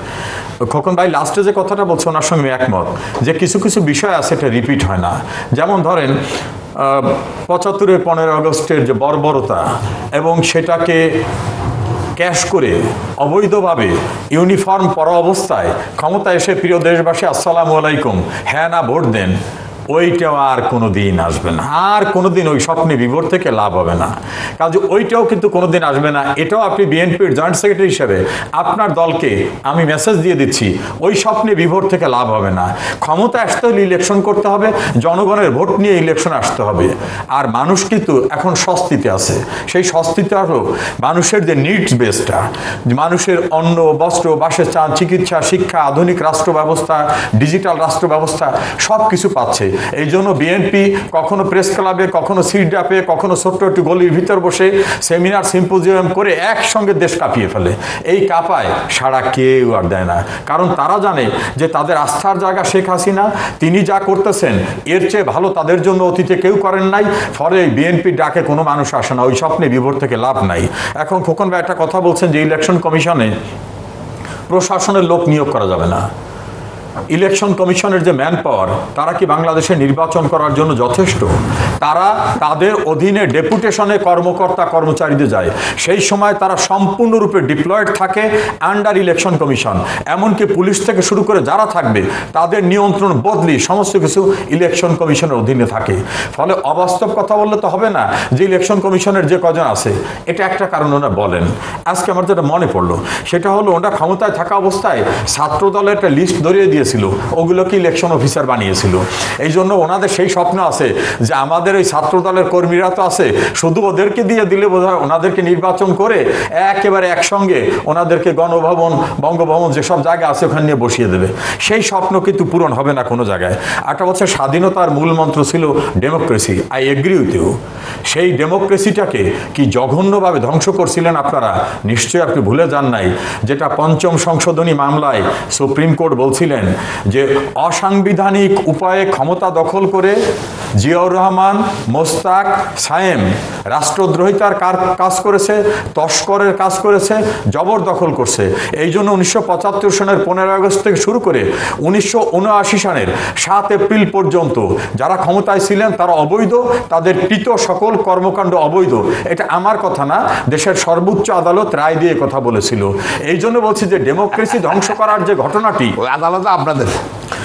খোকন ভাই লাস্টে যে কথাটা বলছে, ওনার সঙ্গে একমত, যে কিছু কিছু বিষয় আছে, এটা রিপিট হয় না। যেমন ধরেন পঁচাত্তরের পনেরো আগস্টের যে বর্বরতা, এবং সেটাকে ক্যাশ করে অবৈধভাবে ইউনিফর্ম পরা অবস্থায় ক্ষমতা এসে প্রিয় দেশবাসী, আসসালামু আলাইকুম। হ্যাঁ না, ভোট দেন। ওইটাও আর কোনো দিন আসবে না। আর কোনো দিন ওই স্বপ্নে বিভোর থেকে লাভ হবে না। যে ওইটাও কিন্তু কোনো দিন আসবে না। এটাও আপনি বিএনপির জয়েন্ট সেক্রেটারি হিসেবে আপনার দলকে আমি মেসেজ দিয়ে দিচ্ছি, ওই স্বপ্নে বিভোর থেকে লাভ হবে না। ক্ষমতা আসতে হলে ইলেকশন করতে হবে, জনগণের ভোট নিয়ে ইলেকশন আসতে হবে। আর মানুষ কিন্তু এখন স্বস্তিতে আছে। সেই স্বস্তিতে হলো মানুষের যে নিডস বেসটা মানুষের অন্ন, বস্ত্র বাসের চান, চিকিৎসা, শিক্ষা, আধুনিক রাষ্ট্র ব্যবস্থা ডিজিটাল রাষ্ট্র ব্যবস্থা সব কিছু পাচ্ছে। এই জন্য বিএনপি কখনো প্রেস ক্লাবে কখনো সিট ডাপে কখনো ছোট্ট একটি গলির ভিতর বসে সেমিনার সিম্পোজিয়াম করে একসঙ্গে দেশ কাঁপিয়ে ফেলে। এই কাঁপায় সারা কেউ আর দেয় না। কারণ তারা জানে যে তাদের আস্থার জায়গা শেখ হাসিনা। তিনি যা করতেছেন, এর চেয়ে ভালো তাদের জন্য অতীতে কেউ করেন নাই। ফলে বিএনপির ডাকে কোনো মানুষ আসে না। ওই স্বপ্নে বিভোর থেকে লাভ নাই। এখন খোকন ভাই একটা কথা বলছেন যে, ইলেকশন কমিশনে প্রশাসনের লোক নিয়োগ করা যাবে না। ইলেকশন কমিশনের যে ম্যান পাওয়ার তারা কি বাংলাদেশে নির্বাচন করার জন্য যথেষ্ট? তারা তাদের অধীনে ডেপুটেশনে কর্মকর্তা কর্মচারীদের যায়। সেই সময় তারা সম্পূর্ণরূপে ডিপ্লয়েড থাকে আন্ডার ইলেকশন কমিশন এমনকি পুলিশ থেকে শুরু করে যারা থাকবে, তাদের নিয়ন্ত্রণ বদলি সমস্ত কিছু ইলেকশন কমিশনের অধীনে থাকে। ফলে অবাস্তব কথা বললে তো হবে না যে ইলেকশন কমিশনের যে কজন আছে, এটা একটা কারণ ওরা বলেন। আজকে আমার যেটা মনে পড়ল, সেটা হলো ওরা ক্ষমতায় থাকা অবস্থায় ছাত্র দলের একটা লিস্ট ধরিয়ে দিয়েছিল। ওগুলোকে ইলেকশন অফিসার বানিয়েছিল। এই জন্য ওনাদের সেই স্বপ্ন আছে যে আমাদের ওই ছাত্র দলের কর্মীরা তো আছে, শুধু ওদেরকে দিয়ে দিলে বোধ ওনাদেরকে নির্বাচন করে একেবারে একসঙ্গে ওনাদেরকে গণভবন, বঙ্গভবন যেসব জায়গা আছে ওখানে নিয়ে বসিয়ে দেবে। সেই স্বপ্ন কিন্তু পূরণ হবে না কোনো জায়গায়। একটা বছর স্বাধীনতার মূল মন্ত্র ছিল democracy. I agree with you. সেই ডেমোক্রেসিটাকে কি জঘন্যভাবে ধ্বংস করছিলেন আপনারা? নিশ্চয়ই আপনি ভুলে যান নাই। যেটা পঞ্চম সংশোধনী মামলায় সুপ্রিম কোর্ট বলছিলেন যে, অসাংবিধানিক উপায়ে ক্ষমতা দখল করে জিয়াউর রহমান মোস্তাক, সায়েম রাষ্ট্রদ্রোহিতার কাজ করেছে, তস্করের কাজ করেছে জবরদখল করছে। এই জন্য উনিশশো পঁচাত্তর সনের পনেরো আগস্ট থেকে শুরু করে উনিশশো উনআশি সনের সাত এপ্রিল পর্যন্ত যারা ক্ষমতায় ছিলেন তারা অবৈধ, তাদের কৃত সকল কর্মকাণ্ড অবৈধ। এটা আমার কথা না, দেশের সর্বোচ্চ আদালত রায় দিয়ে কথা বলেছিল। এই জন্য বলছি যে, ডেমোক্রেসি ধ্বংস করার যে ঘটনাটি আদালত আপনাদের।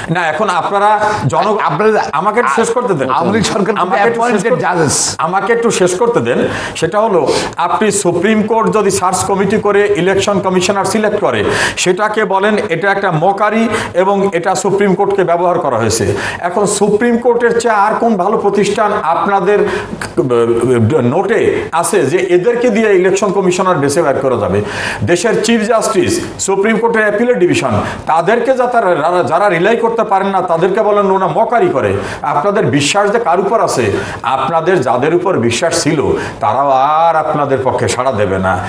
না এখন আপনারা জন আপনারা- আমাকে শেষ করতে দেন। আওয়ামী লীগ সরকার আমাকে একটু শেষ করতে- আমাকে একটু শেষ করতে দেন। সেটা হলো আপনি সুপ্রিম কোর্ট যদি সার্চ কমিটি করে ইলেকশন কমিশনার সিলেক্ট করে সেটাকে বলেন এটা একটা মকারি এবং এটা সুপ্রিম কোর্টকে ব্যবহার করা হয়েছে। এখন সুপ্রিম কোর্টের চেয়ে আর কোন ভালো প্রতিষ্ঠান আপনাদের নোটে আছে যে এদেরকে দিয়ে ইলেকশন কমিশনার বেছে বের করা যাবে? দেশের চিফ জাস্টিস সুপ্রিম কোর্টের অ্যাপিলেট ডিভিশন তাদেরকে যা তারা- যারা- যারা রিলাই করতে পারেন না, তাদেরকে বলেন ওনা মকারি করে। আপনাদের বিশ্বাস যে কার উপর আছে? আপনাদের যাদের উপর বিশ্বাস ছিল, তারাও আর আপনাদের পক্ষে সাড়া দেবে না।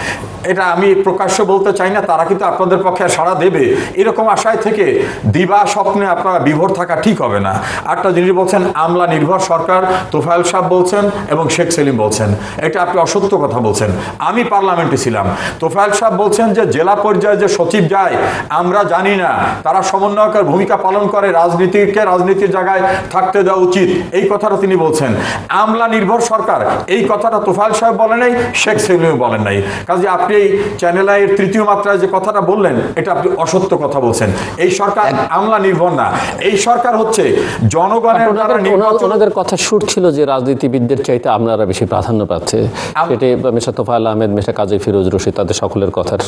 এটা আমি প্রকাশ্য বলতে চাই না, তারা কিন্তু আপনাদের পক্ষে সাড়া দেবে। এরকম আশায় থেকে দিবা স্বপ্নে আপনারা বিভোর থাকা ঠিক হবে না। একটা জিনিস বলছেন, আমলা নির্ভর সরকার, তোফায়েল সাহেব বলছেন এবং শেখ সেলিম বলছেন। এটা আপনি অসত্য কথা বলছেন। আমি পার্লামেন্টে ছিলাম। তোফায়েল সাহেব বলছেন যে, জেলা পর্যায়ে যে সচিব যায়, আমরা জানি না, তারা সমন্বয়কের ভূমিকা পালন করে রাজনীতিকে রাজনীতির জায়গায় থাকতে দেওয়া উচিত। এই কথাটা তিনি বলছেন। আমলা নির্ভর সরকার এই কথাটা তোফায়েল সাহেব বলেন নাই শেখ সেলিম বলেন নাই। কাজে আপনি এই চ্যানেল আইয়ের তৃতীয় মাত্রায় যে কথাটা বললেন এটা আপনি অসত্য কথা বলছেন। এই সরকার আমলা নির্ভর না। এই সরকার হচ্ছে জনগণের দ্বারা ওনাদের- কথা সুর ছিল যে রাজনীতিবিদদের চাইতে আপনারা বেশি প্রাধান্য পাচ্ছে। সেটি মিস্টার তোফায়েল আহমেদ মিস্টার কাজী ফিরোজ রশিদ তাদের সকলের কথার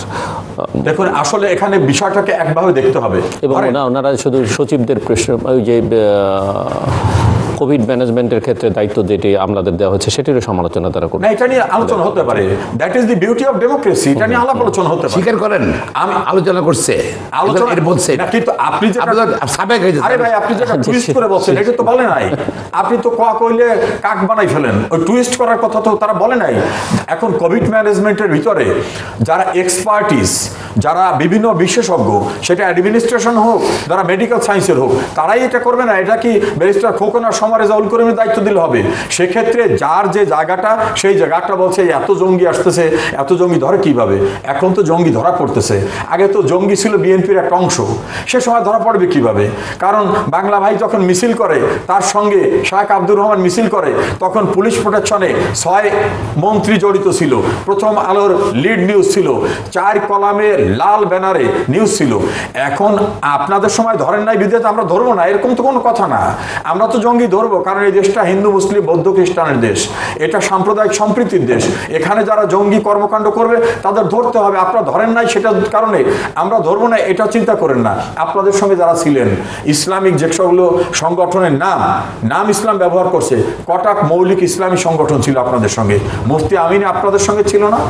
দেখুন আসলে এখানে বিষয়টাকে একভাবে দেখতে হবে। এবং ওনারা শুধু সচিবদের প্রেস- ওই যে কোভিড ম্যানেজমেন্টের ক্ষেত্রে দায়িত্ব যেটি আমলাদের দেওয়া হচ্ছে সেটিরও সমালোচনা তারা করছে। না এটা নিয়ে আলোচনা হতে পারে। That is the beauty of democracy এটা নিয়ে আলাপ আলোচনা হতে পারে। স্বীকার করেন আমি আলোচনা করছে। আলোচনা এর বলছে। না, কিন্তু আপনি যেটা আপনি তো সাবেক হয়ে আরে ভাই আপনি যেটা টুইস্ট করে বলছেন এটা তো বলে নাই। আপনি তো ক কইলে কাক বানাই ফেলেন। ওই টুইস্ট করার কথা তো তারা বলে নাই। এখন কোভিড ম্যানেজমেন্টের ভিতরে যারা এক্সপার্টিস যারা বিভিন্ন বিশেষজ্ঞ সেটা অ্যাডমিনিস্ট্রেশন হোক যারা মেডিকেল সায়েন্সের হোক তারাই এটা করবে না। এটা কি ব্যারিস্টার খোকন আর সমারে জাউল করিমের দায়িত্ব দিলে হবে। সেক্ষেত্রে যার যে জায়গাটা, সেই জায়গাটা বলছে, এত জঙ্গি আসতেছে, এত জঙ্গি ধরে কীভাবে? এখন তো জঙ্গি ধরা পড়তেছে। আগে তো জঙ্গি ছিল বিএনপির একটা অংশ। সে সময় ধরা পড়বে কীভাবে? কারণ বাংলা ভাই যখন মিছিল করে, তার সঙ্গে শাহেখ আব্দুর রহমান মিছিল করে, তখন পুলিশ প্রোটেকশনে ছয় মন্ত্রী জড়িত ছিল। প্রথম আলোর লিড নিউজ ছিল। চার কলামে লাল ব্যানারে নিউজ ছিল। এখন আপনাদের সময় ধরেন নাই বিদেশ আমরা ধরবো না, এরকম তো কোনো কথা না। আমরা তো জঙ্গি ধরবো, কারণ এই দেশটা হিন্দু, মুসলিম, বৌদ্ধ খ্রিস্টানের দেশ। এটা সাম্প্রদায়িক সম্প্রীতির দেশ। এখানে যারা জঙ্গি কর্মকাণ্ড করবে, তাদের ধরতে হবে। আপনারা ধরেন নাই সেটার কারণে। আমরা ধরবো না, এটা চিন্তা করেন না। আপনাদের সঙ্গে যারা ছিলেন, ইসলামিক যে সবগুলো সংগঠনের নাম নাম ইসলাম ব্যবহার করছে কটাক মৌলিক ইসলামী সংগঠন ছিল আপনাদের সঙ্গে। মুফতি আমিন আপনাদের সঙ্গে ছিল না?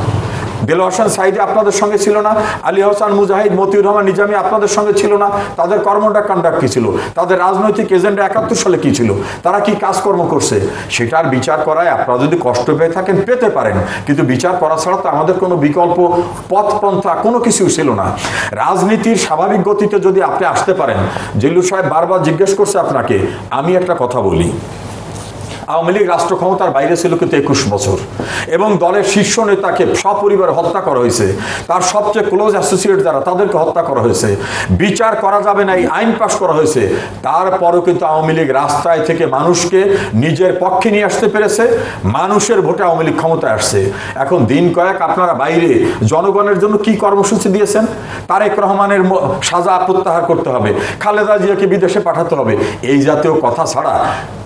দেল হোসেন সাইদি আপনাদের সঙ্গে ছিল না, আলী হোসেন মুজাহিদ, মতিউর রহমান নিজামি আপনাদের সঙ্গে ছিল না, তাদের কর্মটা কন্ডাক্ট কি ছিল? তাদের রাজনৈতিক এজেন্ডা একাত্তর সালে কি ছিল? তারা কি কাজকর্ম করছে? সেটার বিচার করায় আপনারা যদি কষ্ট পেয়ে থাকেন, পেতে পারেন। কিন্তু বিচার করা ছাড়া তো আমাদের কোনো বিকল্প পথ, পন্থা কোনো কিছু ছিল না। রাজনীতির স্বাভাবিক গতিতে যদি আপনি আসতে পারেন জিল্লু সাহেব বারবার জিজ্ঞেস করছে আপনাকে, আমি একটা কথা বলি। আওয়ামী লীগ রাষ্ট্র ক্ষমতার বাইরে ছিল কিন্তু একুশ বছর। এবং দলের শীর্ষ নেতাকে সপরিবার হত্যা করা হয়েছে। তার সবচেয়ে ক্লোজ অ্যাসোসিয়েট যারা, তাদেরকে হত্যা করা হয়েছে। বিচার করা যাবে না, এই আইন পাশ করা হয়েছে। তারপরও কিন্তু আওয়ামী লীগ রাস্তায় থেকে মানুষকে নিজের পক্ষে নিয়ে আসতে পেরেছে। মানুষের ভোটে আওয়ামী লীগ ক্ষমতায় আসছে। এখন দিন কয়েক আপনারা বাইরে জনগণের জন্য কি কর্মসূচি দিয়েছেন? তারেক রহমানের সাজা প্রত্যাহার করতে হবে। খালেদা জিয়াকে বিদেশে পাঠাতে হবে। এই জাতীয় কথা ছাড়া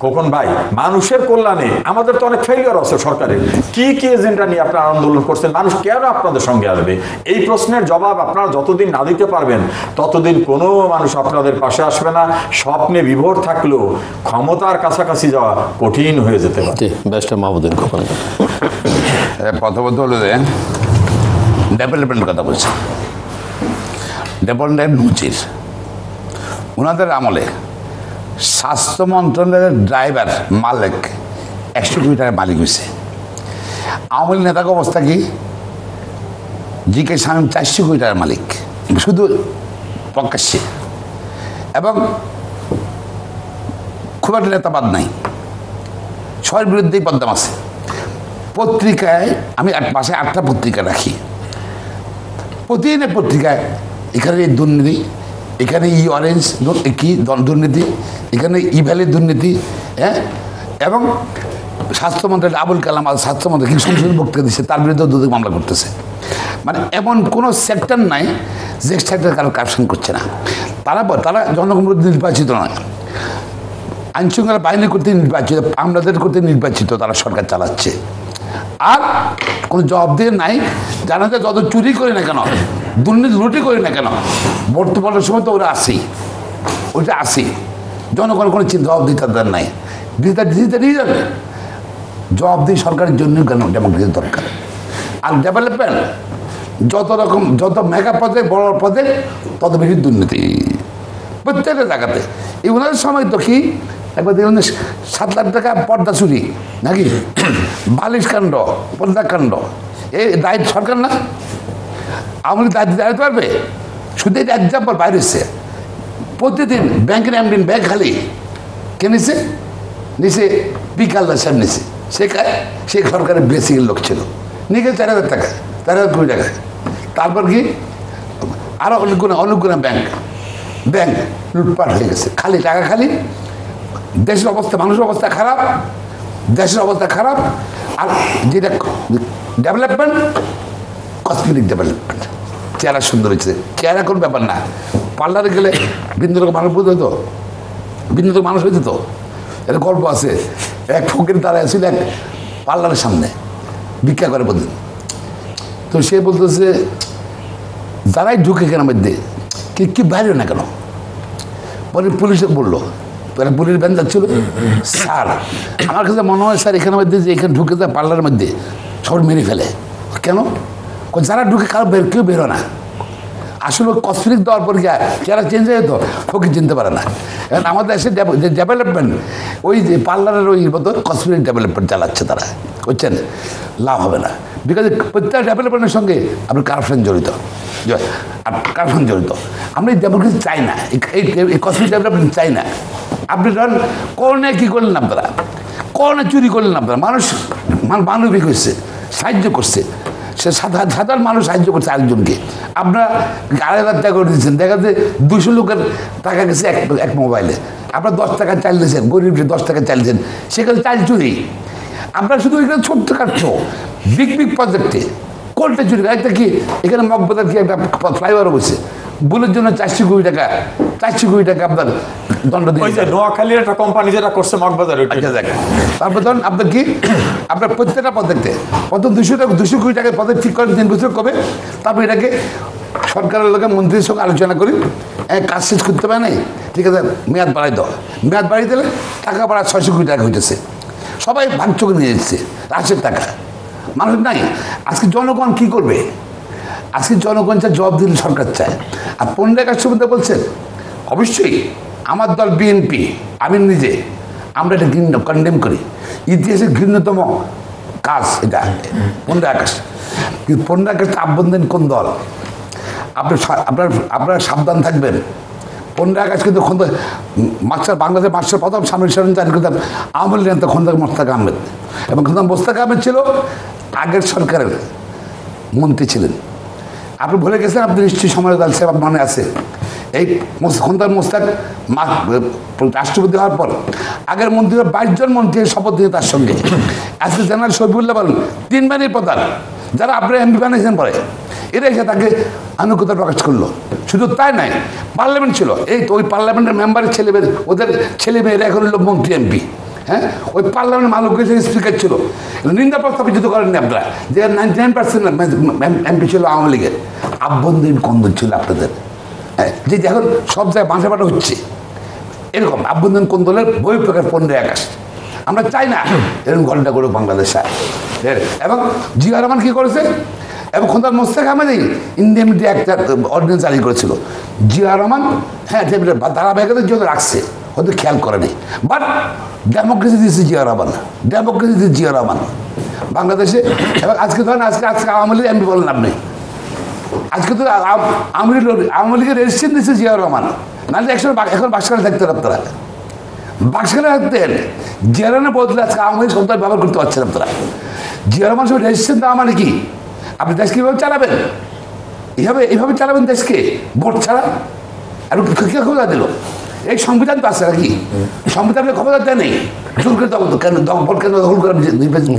খোকন ভাই? মানুষের কল্যাণে। আমাদের তো অনেক ফেলিয়ার আছে সরকারের। কি কি এজেন্ডা নিয়ে আপনারা আন্দোলন করছেন? মানুষ কেন আপনাদের সঙ্গে আসবে? এই প্রশ্নের জবাব আপনারা যতদিন না দিতে পারবেন ততদিন কোনো মানুষ আপনাদের পাশে আসবে না। স্বপ্নে বিভোর থাকলেও ক্ষমতার কাছাকাছি যাওয়া কঠিন হয়ে যেতে পারে। খোকন প্রথমত হলো যে ডেভেলপমেন্ট কথা বলছি। ডেভেলপমেন্ট মুচির ওনাদের আমলে স্বাস্থ্য মন্ত্রণালয়ের ড্রাইভার মালিক, একশো কোটি টাকার মালিক হয়েছে। আওয়ামী লীগ নেতাকে অবস্থা কি? জি কে শামীম চারশো কোটি টাকার মালিক। শুধু প্রকাশ্যে। এবং খুব একটা নেতাবাদ নাই। ছয়ের বিরুদ্ধেই বদনাম আছে পত্রিকায়, আমি আট মাসে আটটা পত্রিকা রাখি। প্রতিদিনের পত্রিকায় এখানে এই দুর্নীতি এখানে ই অরেঞ্জ কি? দুর্নীতি। এখানে ই ভ্যালির দুর্নীতি হ্যাঁ? এবং স্বাস্থ্যমন্ত্রী আবুল কালাম আজ স্বাস্থ্যমন্ত্রী কি সংসদ বক্তৃতা দিচ্ছে, তার বিরুদ্ধে দুদক মামলা করতেছে। মানে এমন কোনো সেক্টর নাই যে সেক্টর কারও কারেকশন করছে না। তারা তারা জনগণ নির্বাচিত নয়। আইনশৃঙ্খলা বাহিনী করতে নির্বাচিত, আমলাদের করতে নির্বাচিত তারা সরকার চালাচ্ছে। আর কোনো জবাব দিয়ে নাই। জানা যায় যত চুরি করি না কেন দুর্নীতি লুটি করি না কেন? বর্তমানের সময় তো ওরা আসি ওইটা আসি জনগণ কোনো চিন্তা জবাব দিতে তাদের নাই। দিতে দিতে নিয়ে যাবে জবাব দিয়ে সরকারের জন্য কেন ডেমোক্রেসি দরকার? আর ডেভেলপমেন্ট, যত রকম, যত মেগা পদে বড় পদে তত বেশি দুর্নীতি। প্রত্যেকটা জায়গাতে। এই ওনাদের সময় তো কি? একবার দেখুন সাত লাখ টাকা পর্দা চুরি, নাকি? বালিশ কাণ্ড, পর্দা কাণ্ড। এই দায়িত্ব সরকার না? আমাকে দায়িত্ব দাঁড়াতে পারবে? শুধু এটা এক্সাম্পল বাইরে এসছে প্রতিদিন ব্যাংকের এমডিন ব্যাংক খালি। কে নিছে? নিচে বিকালদার সাহেব নিছে। সে সে সরকারের বেসিক লোক ছিল। নিয়ে গেছে চার হাজার টাকা। চার হাজার কুড়ি টাকা। তারপর কি? আরও অনেকগুলো অনেকগুলো ব্যাংক ব্যাংক লুটপাট হয়ে গেছে। খালি টাকা খালি। দেশের অবস্থা, মানুষের অবস্থা খারাপ। দেশের অবস্থা খারাপ। আর যেটা ডেভেলপমেন্ট কসমেটিক ডেভেলপমেন্ট চেহারা সুন্দর হয়েছে। চেহারা কোনো ব্যাপার না। পার্লারে গেলে ভিন্ন রকম মানুষ বুঝতে তো রকম মানুষ হয়েছে তো এটা গল্প আছে। এক ফকির দাঁড়ায় ছিল এক পার্লারের সামনে। ভিক্ষা করে প্রতিদিন। তো সে বলতেছে, যারাই ঢুকে কেন মধ্যে কি কি বাইরে না কেন? পরে পুলিশে বলল পরে পুলিশ ভ্যান যাচ্ছিল? স্যার, আমার কাছে মনে হয় স্যার এখানের মধ্যে যে এখানে ঢুকে যায় পার্লারের মধ্যে সব মেরে ফেলে। কেন? যারা ঢুকে কারও বের, কেউ বেরো না। আসলে কসমেটিক দেওয়ার পর গিয়ে চেহারা চেঞ্জ হয়ে যেত? ফকির চিনতে পারে না। এখন আমাদের দেশে যে ডেভেলপমেন্ট ওই যে পার্লারের ওই মতো কসমেটিক ডেভেলপমেন্ট চালাচ্ছে তারা। বুঝছেন? লাভ হবে না। বিকজ প্রত্যেক ডেভেলপমেন্টের সঙ্গে আপনার কারাপশন জড়িত। কারখান জড়িত। আমরা এই ডেমোক্রেসি চাই না। এই কসমিক ডেভেলপমেন্ট চাই না। আপনি ধরেন করোনায় কী করলেন আপনারা? করোনা চুরি করলেন আপনারা? মানুষ মান- মানবিক হয়েছে সাহায্য করছে। সে সাধারণ সাধারণ মানুষ সাহায্য করছে আরেকজনকে। আপনারা আড়াই লাখ টাকা করে দিচ্ছেন দেখা যাচ্ছে দুশো লোকের টাকা গেছে এক এক মোবাইলে। আপনারা দশ টাকা চাল দিয়েছেন, গরিব দশ টাকা চাল দিয়েছেন, সেখানে চাল চুরি। আমরা শুধু এখানে ছোট্ট কাটছো বিগ বিগ প্রজেক্টে কোনটা চুরি? একটা কি, এখানে মগবাজার কি একটা ফ্লাইওভার বসে? বুলের জন্য চারশো কোটি টাকা, চারশো কোটি টাকা আপনার দণ্ড ওই যে নোয়াখালীর একটা কোম্পানি যেটা করছে মগবাজার। আচ্ছা দেখ তারপর ধরুন আপনার কি আপনার প্রত্যেকটা প্রজেক্টে প্রথম দুশো টাকা দুশো কোটি টাকা প্রজেক্ট ঠিক করেন তিন বছর কবে? তারপর এটাকে সরকারের লোকে মন্ত্রীর সঙ্গে আলোচনা করি এ, কাজ শেষ করতে পারে নাই? ঠিক আছে মেয়াদ বাড়াই দাও। মেয়াদ বাড়িয়ে দিলে টাকা বাড়া ছয়শো কোটি টাকা হইতেছে। সবাই ভাগচোকে নিয়ে যাচ্ছে রাশের টাকা। মানুষ নাই। আজকে জনগণ কি করবে? আজকে জনগণ যা জবাব দিলে সরকার চায়। আর পনেরো মধ্যে বলছেন অবশ্যই আমার দল বিএনপি, আমি নিজে। আমরা এটা ঘৃণ্য কন্ডেম করি। ইতিহাসের ঘৃণ্যতম কাজ এটা। পনেরো আগস্ট। কিন্তু পনেরো আগস্ট দেন কোন দল? আপনি আপনার, আপনারা সাবধান থাকবেন। পনেরো আগস্ট কিন্তু খন্দ মাস্টার, বাংলাদেশের মাস্টার প্রথম সামরিক স্মরণ জারি করতাম আওয়ামী লীগ নেতা খন্দক মোস্তাক আহমেদ। এবং খন্দক মোস্তাক আহমেদ ছিল আগের সরকারের মন্ত্রী ছিলেন। আপনি ভুলে গেছেন, আপনি নিশ্চয়ই সময় দাল সাহেব মনে আছে। এই খন্দকার মোস্তাক রাষ্ট্রপতি হওয়ার পর, আগের মন্ত্রীরা বাইশ জন মন্ত্রী শপথ দিয়ে তার সঙ্গে। আজকে জেনারেল শফিউল্লাহ বলেন, তিন বাহিনীর প্রধান, যারা আপনার এমপি বানিয়েছেন পরে এরা এসে তাকে আনুকতা প্রকাশ করল। শুধু তাই নাই পার্লামেন্ট ছিল। এই তো ওই পার্লামেন্টের মেম্বারের ছেলে ওদের ছেলে মেয়েরা এখন হলো মন্ত্রী, এমপি। হ্যাঁ? ওই পার্লামেন্ট মালুক স্পিকার ছিল। নিন্দা প্রস্তাবিত করেননি আপনারা। যে নাইনটি নাইন পার্সেন্ট এমপি ছিল আওয়ামী লীগের। আভ্যন্তরীণ কন্দন ছিল আপনাদের। হ্যাঁ, যে এখন সব জায়গায় বাঁচা বাটা হচ্ছে। এরকম আভ্যন্তরীণ কন্দলের বই প্রকার পনেরোই আগস্ট। আমরা চাই না এরকম ঘটনা করুক বাংলাদেশ। এবং জিয়া রহমান কী করেছে? এবং খোদার মোস্তাক আহমেদই ইন্ডিয়ামিটি একটা অর্ডিনেন্স জারি করেছিল। জিয়া রহমান হ্যাঁ ধারাবাহিকতার জন্য রাখছে হয়তো খেয়াল করেনি বাট ডেমোক্রেসি দিয়েছে জিয়া রহমান। ডেমোক্রেসি দিয়েছে জিয়া রহমান। বাংলাদেশে এবং আজকে ধরেন আজকে আজকে আওয়ামী লীগ এমপি বলেন আপনি আজকে তো আওয়ামী আওয়ামী লীগের রেজিস্ট্রেশন দিচ্ছে জিয়া রহমান নাহলে একসময় এখন বাক্সখানে থাকতেন আপনারা বাক্সখানে থাকতেন জিয়ারহমানের বদলে আজকে আওয়ামী লীগ শব্দ ব্যবহার করতে পারছেন আপনারা জিয়া রহমান সব রেজিস্ট্রেশন দেওয়া মানে কি আপনি দেশকে কীভাবে চালাবেন এইভাবে এইভাবে চালাবেন দেশকে ভোট ছাড়া আর কে ক্ষমতা দিল এই সংবিধান তো আছে নাকি সংবিধানের ক্ষমতা নেই।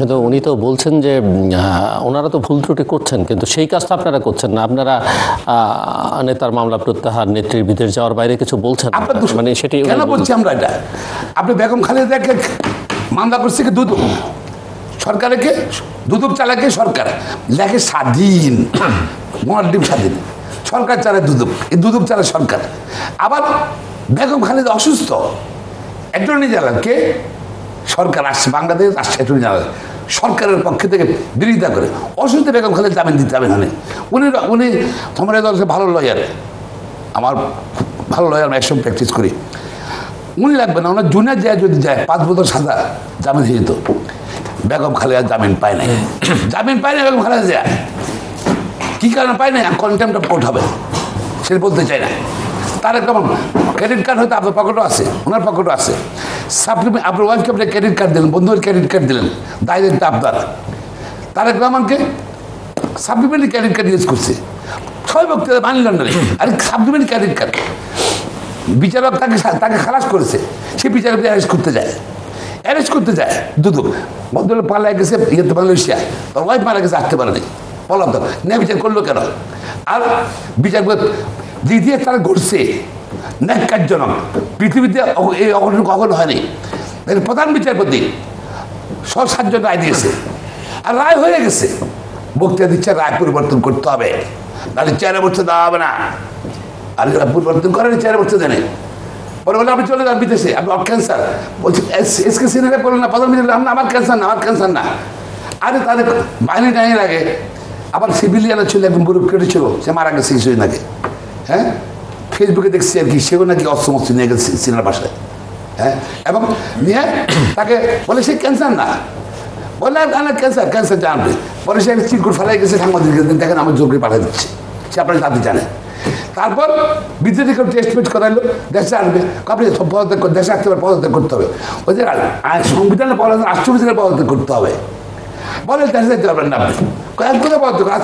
কিন্তু উনি তো বলছেন যে ওনারা তো ভুল ত্রুটি করছেন কিন্তু সেই কাজটা আপনারা করছেন না। আপনারা নেতার মামলা প্রত্যাহার নেত্রীর বিদেশ যাওয়ার বাইরে কিছু বলছেন মানে সেটি কেন বলছি আমরা এটা? আপনি বেগম খালেদাকে মামলা করছে কি দুদক? সরকারকে দুদক চালাকে সরকার? লেখে স্বাধীন। <coughs> মহাডিম স্বাধীন। সরকার চালায় দুদক। এই দুদক চালায় সরকার। আবার বেগম খালেদা অসুস্থ। অ্যাটর্নি জেনারেল কে? সরকার আসছে বাংলাদেশ আসছে অ্যাটর্নি জেনারেল সরকারের পক্ষ থেকে বিরোধিতা করে। অসুস্থ বেগম খালেদ জামিন দিতে হবে না উনি উনি তোমার দল ভালো লয়ার আমার ভালো লয়ার আমি একসঙ্গে প্র্যাকটিস করি। উনি লাগবে না ওনার জুনিয়র যায় যদি যায় পাঁচ বছর সাদা জামিন হয়ে যেত। বেগম খালেদা জামিন পায় নাই। জামিন পায় না বেগম খালেদা যায় কী কারণে পায় না কন্টেম্প কোর্ট হবে? সেটা বলতে চাই না। তার কেমন ক্রেডিট কার্ড হয়তো আপনার পকেটও আছে, ওনার পকেটও আছে। সাপ্লিমেন্ট আপনার ওয়াইফকে আপনি ক্রেডিট কার্ড দিলেন, বন্ধুর ক্রেডিট কার্ড দিলেন দায়িত্ব আপনার। তারেক রহমানকে সাপ্লিমেন্টারি ক্রেডিট কার্ড ইউজ করছে। ছয় বক্তৃতা মানলেন না আর সাপ্লিমেন্টারি ক্রেডিট কার্ড বিচারক তাকে তাকে খালাস করেছে। সে বিচারক অ্যারেস্ট করতে যায়। অ্যারেস্ট করতে যায়। দুদক ভদ্রলোক পালায় গেছে ইয়েতে মালয়েশিয়া। তোর ওয়াইফ মারা গেছে আসতে পারেনি। পলাতক ন্যায় বিচার করল কেন? আর বিচার দ্বিতীয় তারা ঘটছে ন্যাক্কারজনক পৃথিবীতে এই অঘটন কখনো হয়নি প্রধান বিচারপতি সব সাতজন রায় দিয়েছে আর রায় হয়ে গেছে। বক্তৃতা দিচ্ছে রায় পরিবর্তন করতে হবে। তাহলে চার বছর দেওয়া হবে না। আর পরিবর্তন করেন চার বছর দেনে পরে বলে আপনি চলে যান বিদেশে। আপনি ক্যান্সার বলছি এসকে সিনেমা করলেন না প্রধানমন্ত্রী বললেন, আমার ক্যান্সার না আমার ক্যান্সার না। আরে তাদের বাহিনী টাইনি লাগে। আবার সিভিলিয়ানের ছিল একদম বুড়ো কেটে ছিল সে মারা গেছে কিছুদিন আগে হ্যাঁ? ফেসবুকে দেখছি আর কি, সেও নাকি অস্ত্র মস্ত্র নিয়ে গেছে সিনেমার বাসায়। হ্যাঁ? এবং নিয়ে তাকে বলে সে ক্যান্সার না। বললে না ক্যান্সার ক্যান্সার জানবে। বলে সে চিরকুট ফেলাই গেছে সাংবাদিকদের দেখেন আমার জোর করে পাঠিয়ে দিচ্ছে। সে আপনারা জানতে জানে। তারপর বিদ্যুৎ টেস্টমেন্ট করাইলো, দেশে আসবে আপনি পদত্যাগ দেশে আসতে পারে, পদত্যাগ করতে হবে। আ- সংবিধানে বলা আছে রাষ্ট্রপতিকে পদত্যাগ করতে হবে। বলে দেশে যেতে পারবেন না আপনি করে?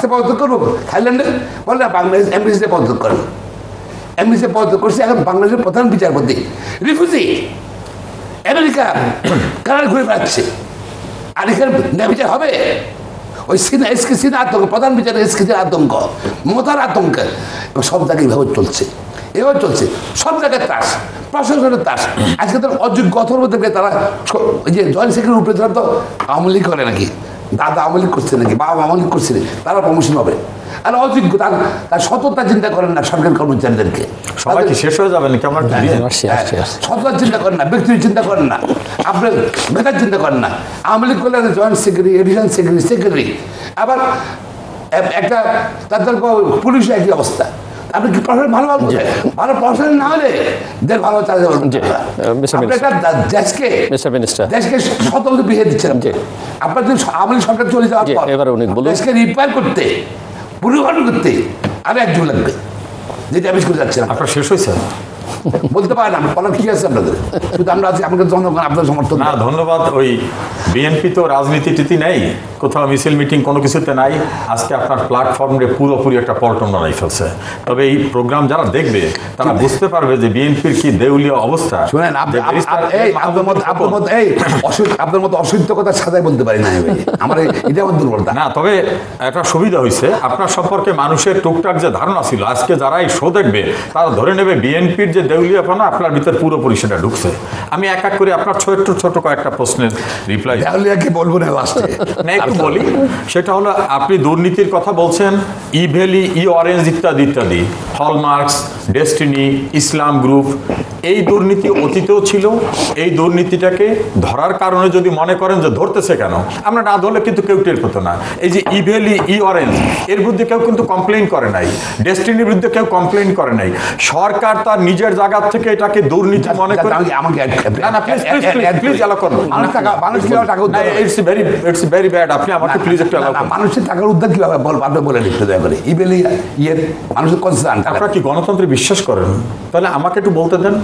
পদত্যাগ করব? থাইল্যান্ডে? বলে না বাংলাদেশ এমবিসিতে পদত্যাগ করেন। এমবিসিতে পদত্যাগ করছে এখন বাংলাদেশের প্রধান বিচারপতি। রিফিউজি, আমেরিকা, <coughs> কানাডা ঘুরে বেড়াচ্ছে। আর এখানে ন্যায় বিচার হবে? ওই সিনা, এসকে সিনা আতঙ্ক, প্রধান বিচারে এসকে সিনা আতঙ্ক, মমতার আতঙ্ক সব জায়গায় এভাবে চলছে। এভাবে চলছে। সব জায়গায় তাস প্রশাসনের তাস আজকে তো অযোগ্য অথর্বদেরকে তারা ওই যে জয়েন্ট সেক্রেটারি উপরে তারা তো আওয়ামী লীগ করে নাকি? দাদা আওয়ামী লীগ করছে নাকি বাবা আওয়ামী লীগ করছে নাকি তারা প্রমোশন হবে আর অযোগ্য তার তার সততা চিন্তা করেন না সরকারি কর্মচারীদেরকে। সবাই শেষ হয়ে যাবে নাকি? আসছি আসছি আসছি। সততার চিন্তা করেন না ব্যক্তির চিন্তা করেন না আপনার মেধার চিন্তা করেন না। আওয়ামী লীগ করলে joint secretary additional secretary secretary আবার একটা তাদের পুলিশের একই অবস্থা। আপনি কি পড়াশোনা ভালো ভালো ভালো পড়াশোনা না হলে দেশ ভালো চালাতে পারবেন একটা দেশকে মিস্টার মিনিস্টার দেশকে শত বছর বিয়ে দিচ্ছেন। আপনার যদি আওয়ামী সরকার চলে যাওয়ার পর এবার উনি বলুন। দেশকে রিপেয়ার করতে পুনর্গঠন করতে আরও একজন লাগবে। যেটা আমি করে যাচ্ছি। আপনার শেষ হয়েছে? <laughs> বলতে পারেন আমি বলার কি আছে আপনাদের। শুধু আমরা আছি আমাদের জনগণ আপনাদের সমর্থন। না ধন্যবাদ ওই বিএনপি তো রাজনীতি টিতি নেই কোথাও মিছিল মিটিং কোনো কিছুতে নাই আজকে আপনার প্ল্যাটফর্মে পুরোপুরি একটা পল্টন বানাই ফেলছে। তবে এই প্রোগ্রাম যারা দেখবে তারা বুঝতে পারবে যে বিএনপির কি দেউলীয় অবস্থা শুনেন আপনার মতো আপনার আপনার মতো অসুস্থ কথা সাজাই বলতে পারি না আমার এটা আমার দুর্বলতা। না তবে একটা সুবিধা হয়েছে আপনার সম্পর্কে মানুষের টুকটাক যে ধারণা ছিল আজকে যারা এই শো দেখবে তারা ধরে নেবে বিএনপির যে দেউলিয়াপনা আপনার ভিতর পুরোপুরি সেটা ঢুকছে। আমি এক এক করে আপনার ছোট ছোট কয়েকটা প্রশ্নের রিপ্লাই তাহলে আর কি বলব না লাস্টে না একটু বলি। সেটা হলো আপনি দুর্নীতির কথা বলছেন ই ভ্যালি ই অরেঞ্জ ইত্যাদি ইত্যাদি হলমার্কস ডেস্টিনি ইসলাম গ্রুপ এই দুর্নীতি অতীতেও ছিল এই দুর্নীতিটাকে ধরার কারণে যদি মনে করেন যে ধরতেছে কেন আমরা না ধরলে কিন্তু কেউ টের পেতো না। এই যে ইভেলি ই অরেঞ্জ এর বিরুদ্ধে কেউ কিন্তু কমপ্লেন করে নাই। ডেস্টিনির বিরুদ্ধে কেউ কমপ্লেন করে নাই। সরকার তার নিজের জায়গা থেকে এটাকে দুর্নীতি মনে করে আমাকে আমাকে না না প্লিজ প্লিজ প্লিজ অ্যালাউ করুন মানুষ টাকা মানুষ টাকা উদ্ধার? It's very it's very bad আপনি আমাকে প্লিজ একটু অ্যালাউ করুন। মানুষের টাকার উদ্ধার কীভাবে বল আপনি বলে লিখতে দয়া করে। ইবেলি ইয়ে মানুষের কনসার্ন আপনারা কি গণতন্ত্রে বিশ্বাস করেন? তাহলে আমাকে একটু বলতে দেন।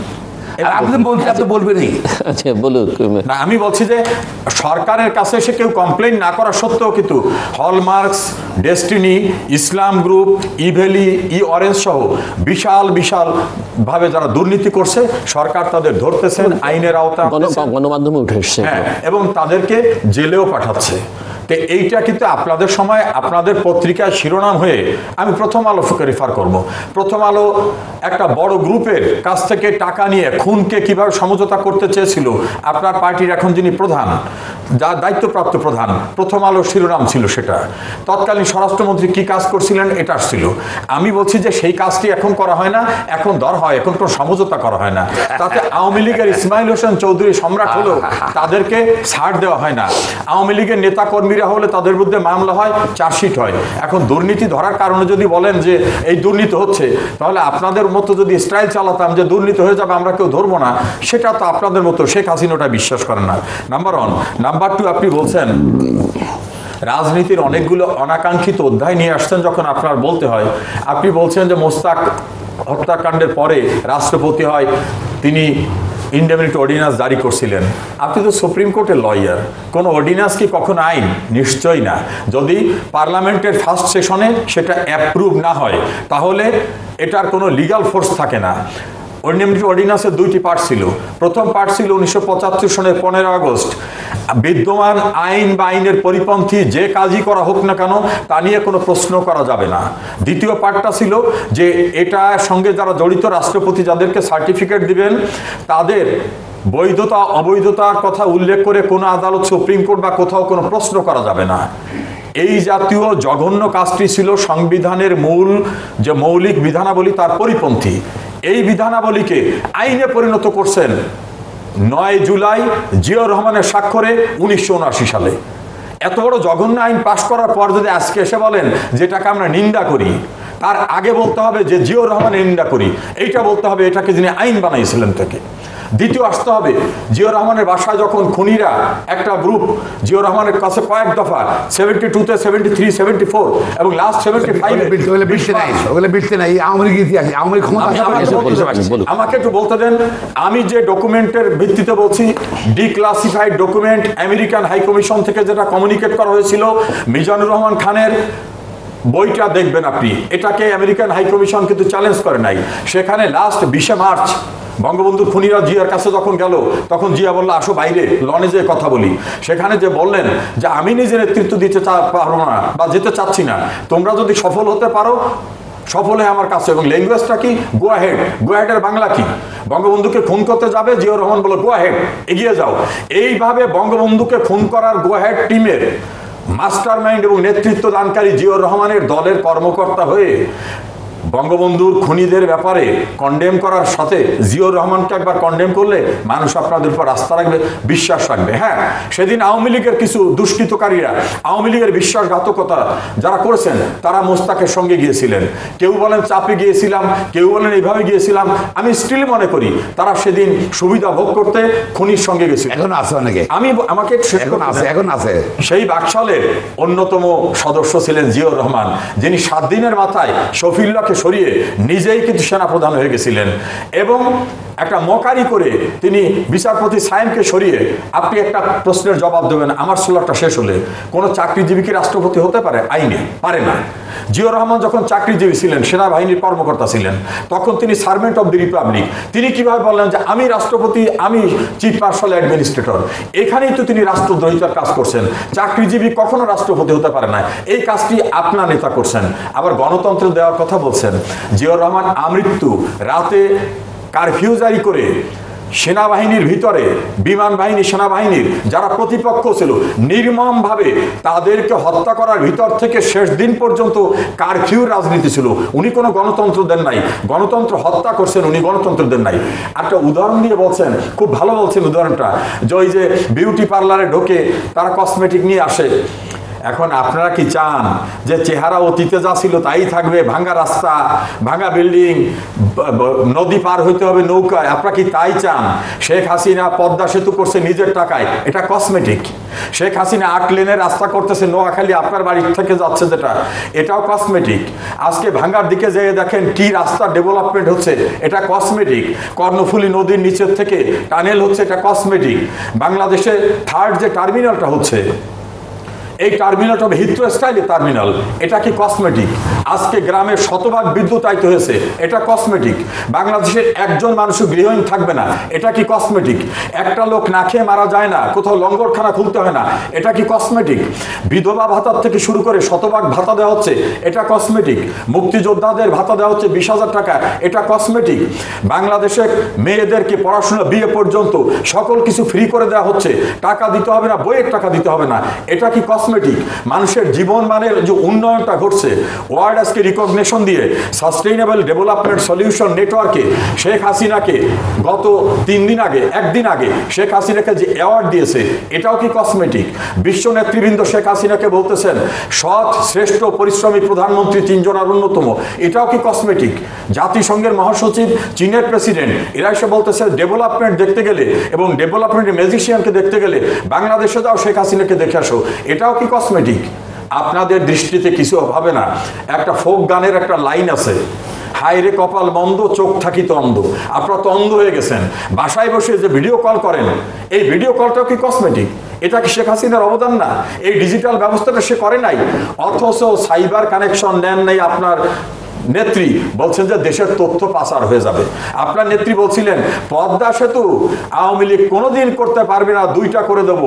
আপনি বলতে আপনি বলবেনই। আচ্ছা বলুক না আমি বলছি যে সরকারের কাছে এসে কেউ কমপ্লেন না করা সত্ত্বেও কিন্তু Hallmarks Destiny Islam group Evaly e Orange সহ বিশাল বিশাল ভাবে যারা দুর্নীতি করছে সরকার তাদের ধরতেছেন আইনের আওতা গণমাধ্যমে উঠে এসছে। হ্যাঁ এবং তাদেরকে জেলেও পাঠাচ্ছে। তো এইটা কিন্তু আপনাদের সময়, আপনাদের পত্রিকার শিরোনাম হয়ে আমি প্রথম আলো রেফার করব। প্রথম আলো, একটা বড় গ্রুপের কাছ থেকে টাকা নিয়ে খুনকে কীভাবে সমঝোতা করতে চেয়েছিল, আপনার পার্টির এখন যিনি প্রধান যার দায়িত্বপ্রাপ্ত প্রধান, প্রথম আলো শিরোনাম ছিল সেটা। তৎকালীন স্বরাষ্ট্রমন্ত্রী কি কাজ করছিলেন, এটা আসছিল। আমি বলছি যে সেই কাজটি এখন করা হয় না, এখন দর হয়, এখন কোনো সমঝোতা করা হয় না। তাতে আওয়ামী লীগের ইসমাইল হোসেন চৌধুরী সম্রাট হলেও তাদেরকে ছাড় দেওয়া হয় না। আওয়ামী লীগের নেতা কর্মীরা হলে তাদের বিরুদ্ধে মামলা হয়, চার্জশিট হয়। এখন দুর্নীতি ধরার কারণে যদি বলেন যে এই দুর্নীতি হচ্ছে, তাহলে আপনাদের মতো যদি স্টাইল চালাতাম যে দুর্নীতি হয়ে যাবে, আমরা কেউ ধরবো না। সেটা তো আপনাদের মতো শেখ হাসিনাটা বিশ্বাস করেন না। নাম্বার ওয়ান নাম্বার টু আপনি বলছেন, রাজনীতির অনেকগুলো অনাকাঙ্ক্ষিত অধ্যায় নিয়ে আসছেন যখন আপনার বলতে হয়। আপনি বলছেন যে মোস্তাক হত্যাকাণ্ডের পরে রাষ্ট্রপতি হয়, তিনি ইন্ডেমিনিটি অর্ডিন্যান্স জারি করছিলেন। আপনি তো সুপ্রিম কোর্টের লয়ার কোনো অর্ডিন্যান্স কি কখন আইন? নিশ্চয়ই না। যদি পার্লামেন্টের ফার্স্ট সেশনে সেটা অ্যাপ্রুভ না হয়, তাহলে এটার কোনো লিগাল ফোর্স থাকে না। অর্ডিন্যান্সের দুইটি পার্ট ছিল। প্রথম পার্ট ছিল উনিশশো পঁচাত্তর সনের পনেরো আগস্ট। বিদ্যমান আইন বা আইনের পরিপন্থী যে কাজই করা হোক না কেন, তা নিয়ে কোনো প্রশ্ন করা যাবে না। দ্বিতীয় পার্টটা ছিল যে এটার সঙ্গে যারা জড়িত রাষ্ট্রপতি যাদেরকে সার্টিফিকেট দিবেন, তাদের বৈধতা, অবৈধতার কথা উল্লেখ করে কোনো আদালত, সুপ্রিম কোর্ট বা কোথাও কোনো প্রশ্ন করা যাবে না। এই জাতীয় জঘন্য কাজটি ছিল সংবিধানের মূল যে মৌলিক বিধানাবলী, তার পরিপন্থী। এই বিধানাবলীকে আইনে পরিণত করছেন নয় জুলাই জিয়াউর রহমানের স্বাক্ষরে উনিশশো সালে। এত বড় জঘন্য আইন পাশ করার পর যদি আজকে এসে বলেন যেটাকে আমরা নিন্দা করি, তার আগে বলতে হবে যে জিয়াউর রহমানের নিন্দা করি। এইটা বলতে হবে এটাকে যিনি আইন বানাইছিলেন থেকে দ্বিতীয় আসতে হবে জিয়র রহমানের বাসায় যখন খুনিরা একটা গ্রুপ জিয়র রহমানের কাছে কয়েক দফা সেভেন্টি টুতে সেভেন্টি থ্রি সেভেন্টি ফোর এবং লাস্ট সেভেন্টি ফাইভে। আমাকে একটু বলতে দেন আমি যে ডকুমেন্টের ভিত্তিতে বলছি declassified document American high commission থেকে যেটা কমিউনিকেট করা হয়েছিল মিজানুর রহমান খানের বইটা দেখবেন আপনি। এটাকে আমেরিকান হাই কমিশন কিন্তু চ্যালেঞ্জ করে নাই। সেখানে লাস্ট বিশে মার্চ বঙ্গবন্ধু খুনিরা জিয়ার কাছে যখন গেল, তখন জিয়া বলল, আসো বাইরে, লনে যে কথা বলি। সেখানে যে বললেন যে, আমি নিজে নেতৃত্ব দিতে পারব না বা যেতে চাচ্ছি না। তোমরা যদি সফল হতে পারো, সফল হয়ে আমার কাছে। এবং ল্যাঙ্গুয়েজটা কি? গোয়া হেড গোয়া হেডের বাংলা কি? বঙ্গবন্ধুকে খুন করতে যাবে, জিয়াউর রহমান বলো গোয়া হেড এগিয়ে যাও। এইভাবে বঙ্গবন্ধুকে খুন করার গোয়া হেড টিমের মাস্টার মাইন্ড এবং নেতৃত্ব দানকারী জিয়র রহমানের দলের কর্মকর্তা হয়ে বঙ্গবন্ধুর খুনিদের ব্যাপারে কন্ডেম করার সাথে জিয়র রহমানকে একবার কন্ডেম করলে মানুষ আপনাদের উপর আস্থা রাখবে বিশ্বাস রাখবে। হ্যাঁ সেদিন আওয়ামী লীগের কিছু দুষ্কৃতকারীরা আওয়ামী লীগের বিশ্বাসঘাতকতা যারা করেছেন তারা মোস্তাকের সঙ্গে গিয়েছিলেন। কেউ বলেন চাপে গিয়েছিলাম কেউ বলেন এইভাবে গিয়েছিলাম। আমি স্টিল মনে করি তারা সেদিন সুবিধা ভোগ করতে খুনির সঙ্গে গেছিল। এখন আছে অনেকে। আমি আমাকে এখন আছে এখন আছে। সেই বাকশালের অন্যতম সদস্য ছিলেন জিয়র রহমান যিনি সাত দিনের মাথায় শফিউল্লাহকে সরিয়ে নিজেই কিন্তু সেনাপ্রধান হয়ে গেছিলেন। এবং একটা মকারি করে তিনি বিচারপতি সায়েমকে সরিয়ে, আপনি একটা প্রশ্নের জবাব দেবেন, আমার সোলারটা শেষ হলে। কোনো চাকরিজীবী কি রাষ্ট্রপতি হতে পারে? আইনে পারে না। জিয়র রহমান যখন চাকরিজীবী ছিলেন, সেনাবাহিনীর কর্মকর্তা ছিলেন, তখন তিনি সার্ভেন্ট অব দি রিপাবলিক। তিনি কীভাবে বললেন যে, আমি রাষ্ট্রপতি, আমি চিফ মার্শাল অ্যাডমিনিস্ট্রেটর। এখানেই তো তিনি রাষ্ট্রদ্রোহিতার কাজ করছেন। চাকরিজীবী কখনো রাষ্ট্রপতি হতে পারে না। এই কাজটি আপনার নেতা করছেন। আবার গণতন্ত্র দেওয়ার কথা বলছেন। জিয়র রহমান আমৃত্যু, রাতে কারফিউ জারি করে সেনাবাহিনীর ভিতরে, বিমান বাহিনী, সেনাবাহিনীর যারা প্রতিপক্ষ ছিল, নির্মমভাবে তাদেরকে হত্যা করার ভিতর থেকে শেষ দিন পর্যন্ত কারফিউ রাজনীতি ছিল? উনি কোনো গণতন্ত্র দেন নাই। গণতন্ত্র হত্যা করছেন, উনি গণতন্ত্র দেন নাই। একটা উদাহরণ দিয়ে বলছেন, খুব ভালো বলছেন উদাহরণটা, যে ওই যে বিউটি পার্লারে ঢোকে তারা কসমেটিক নিয়ে আসে এখন আপনারা কি চান যে চেহারা অতীতে যা ছিল তাই থাকবে? ভাঙ্গা রাস্তা ভাঙ্গা বিল্ডিং নদী পার হইতে হবে নৌকায়। আপনারা কি তাই চান? শেখ হাসিনা পদ্মা সেতু করছে নিজের টাকায়। এটা কসমেটিক। শেখ হাসিনা আট লেনের রাস্তা করতেছে, নোয়াখালী আপনার বাড়ির থেকে যাচ্ছে যেটা। এটাও কসমেটিক। আজকে ভাঙ্গার দিকে যেয়ে দেখেন কি রাস্তা ডেভেলপমেন্ট হচ্ছে, এটা কসমেটিক। কর্ণফুলী নদীর নিচের থেকে টানেল হচ্ছে, এটা কসমেটিক। বাংলাদেশে থার্ড যে টার্মিনালটা হচ্ছে এই টার্মিনালটা হবে হিথ্রো স্টাইলে টার্মিনাল এটা কি কসমেটিক আজকে গ্রামের শতভাগ বিদ্যুতায়িত হয়েছে, এটা কসমেটিক বাংলাদেশের একজন মানুষ গৃহহীন থাকবে না, এটা কি কসমেটিক একটা লোক না খেয়ে মারা যায় না, কোথাও লঙ্গরখানা খুলতে হয় না, এটা কি কসমেটিক বিধবা ভাতার থেকে শুরু করে শতভাগ ভাতা দেওয়া হচ্ছে, এটা কসমেটিক মুক্তিযোদ্ধাদের ভাতা দেওয়া হচ্ছে বিশ হাজার টাকা, এটা কসমেটিক বাংলাদেশের মেয়েদেরকে পড়াশোনা বিয়ে পর্যন্ত সকল কিছু ফ্রি করে দেওয়া হচ্ছে, টাকা দিতে হবে না, বইয়ের টাকা দিতে হবে না, এটা কি কসমেটিক মানুষের জীবন মানের যে উন্নয়নটা ঘটছে ওয়ার্ল্ড আজকে রিকগনিশন দিয়ে সাস্টেইনেবল ডেভেলপমেন্ট সলিউশন নেটওয়ার্কে শেখ হাসিনাকে গত তিন দিন আগে, একদিন আগে শেখ হাসিনাকে যে অ্যাওয়ার্ড দিয়েছে, এটাও কি কসমেটিক বিশ্ব নেতৃবৃন্দ শেখ হাসিনাকে বলতেছেন, সৎ, শ্রেষ্ঠ, পরিশ্রমী প্রধানমন্ত্রী তিনজনের অন্যতম, এটাও কি কসমেটিক জাতিসংঘের মহাসচিব, চীনের প্রেসিডেন্ট এরা এসে বলতেছে ডেভেলপমেন্ট দেখতে গেলে এবং ডেভেলপমেন্টের ম্যাজিশিয়ানকে দেখতে গেলে বাংলাদেশে যাও শেখ হাসিনাকে দেখে আসো। এটাও কি কসমেটিক আপনাদের দৃষ্টিতে কিছু হবে না। একটা ফোক গানের একটা লাইন আছে। হায়রে কপাল মন্দ, চোখ থাকি তো অন্ধ আপনারা তো অন্ধ হয়ে গেছেন। বাসায় বসে যে ভিডিও কল করেন, এই ভিডিও কলটাও কি কসমেটিক এটা কি শেখ হাসিনার অবদান না? এই ডিজিটাল ব্যবস্থাটা সে করে নাই। অথচ সাইবার কানেকশন নেন নাই আপনার নেত্রী বলছেন যে দেশের তথ্য পাচার হয়ে যাবে। আপনার নেত্রী বলছিলেন পদ্মা সেতু আওয়ামী লীগ কোনোদিন করতে পারবে না দুইটা করে দেব।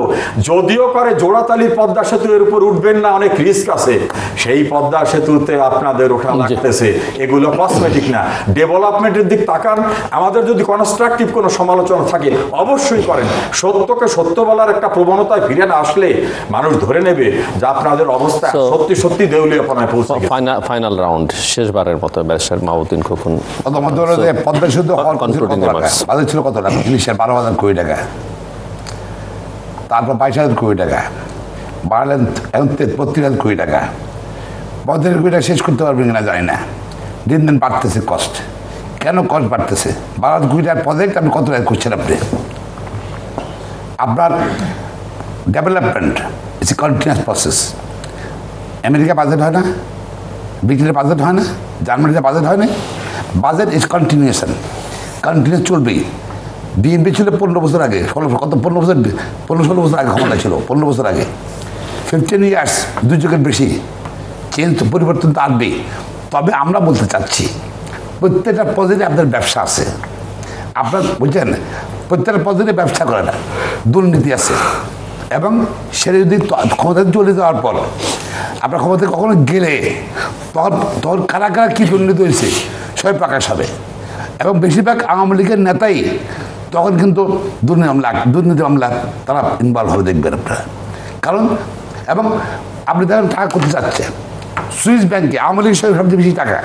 যদিও করে জোড়াতালির পদ্মা সেতু এর উপর উঠবেন না অনেক রিস্ক আছে। সেই পদ্মা সেতুতে আপনাদের ওঠা লাগতেছে। এগুলো কসমেটিক না। ডেভেলপমেন্টের দিক তাকান। আমাদের যদি কনস্ট্রাকটিভ কোনো সমালোচনা থাকে অবশ্যই করেন। সত্যকে সত্য বলার একটা প্রবণতায় ফিরে না আসলে মানুষ ধরে নেবে যে আপনাদের অবস্থা সত্যি সত্যি দেউলিয়াপনায় পৌঁছে গেছে। ফাইনাল রাউন্ড রাউন্ড শেষবারের মতো ব্যারিস্টার মাহবুদ্দিন খোকন পদ্মা শুদ্ধ ছিল কত টাকা? বাজেট ছিল কত টাকা? তিরিশের বারো হাজার কোটি টাকা। তারপর বাইশ হাজার কোটি টাকা। বাড়লেন এখন তেত্রিশ হাজার কোটি টাকা। পঁয়ত্রিশ কোটি টাকা শেষ করতে পারবেন কিনা জানি না। দিন দিন বাড়তেছে কষ্ট কেন কল বাড়তেছে? ভারত গুজরাট প্রজেক্ট আপনি কত টাকা করছেন আপনি? আপনার development it's a continuous process America budget হয় না? ব্রিটেনের বাজেট হয় না, জার্মানিতে বাজেট হয় না বাজেট ইজ কন্টিনিউশন কন্টিনিউস চলবেই। বিএনপি ছিল পনেরো বছর আগে, ষোলো কত পনেরো বছর, পনেরো ষোলো বছর আগে ক্ষমতা ছিল, পনেরো বছর আগে। ফিফটিন ইয়ার্স দুই যুগের বেশি। চেঞ্জ পরিবর্তন তো আসবেই তবে আমরা বলতে চাচ্ছি, প্রত্যেকটা পজিটিভ আপনার ব্যবসা আছে। আপনার, বুঝছেন? প্রত্যেকটা পদ্ধতি ব্যবসা করে না, দুর্নীতি আছে। এবং সেটা যদি ক্ষমতায় চলে যাওয়ার পর, আপনার ক্ষমতায় কখনো গেলে তখন তখন কারা কারা কী দুর্নীতি হয়েছে? সবাই প্রকাশ হবে। এবং বেশিরভাগ আওয়ামী লীগের নেতাই তখন কিন্তু দুর্নীতি মামলা দুর্নীতি মামলা তারা ইনভলভ হবে দেখবেন আপনারা। কারণ, এবং আপনি দেখেন টাকা করতে চাচ্ছে সুইস ব্যাংকে আওয়ামী লীগের সবচেয়ে বেশি টাকা।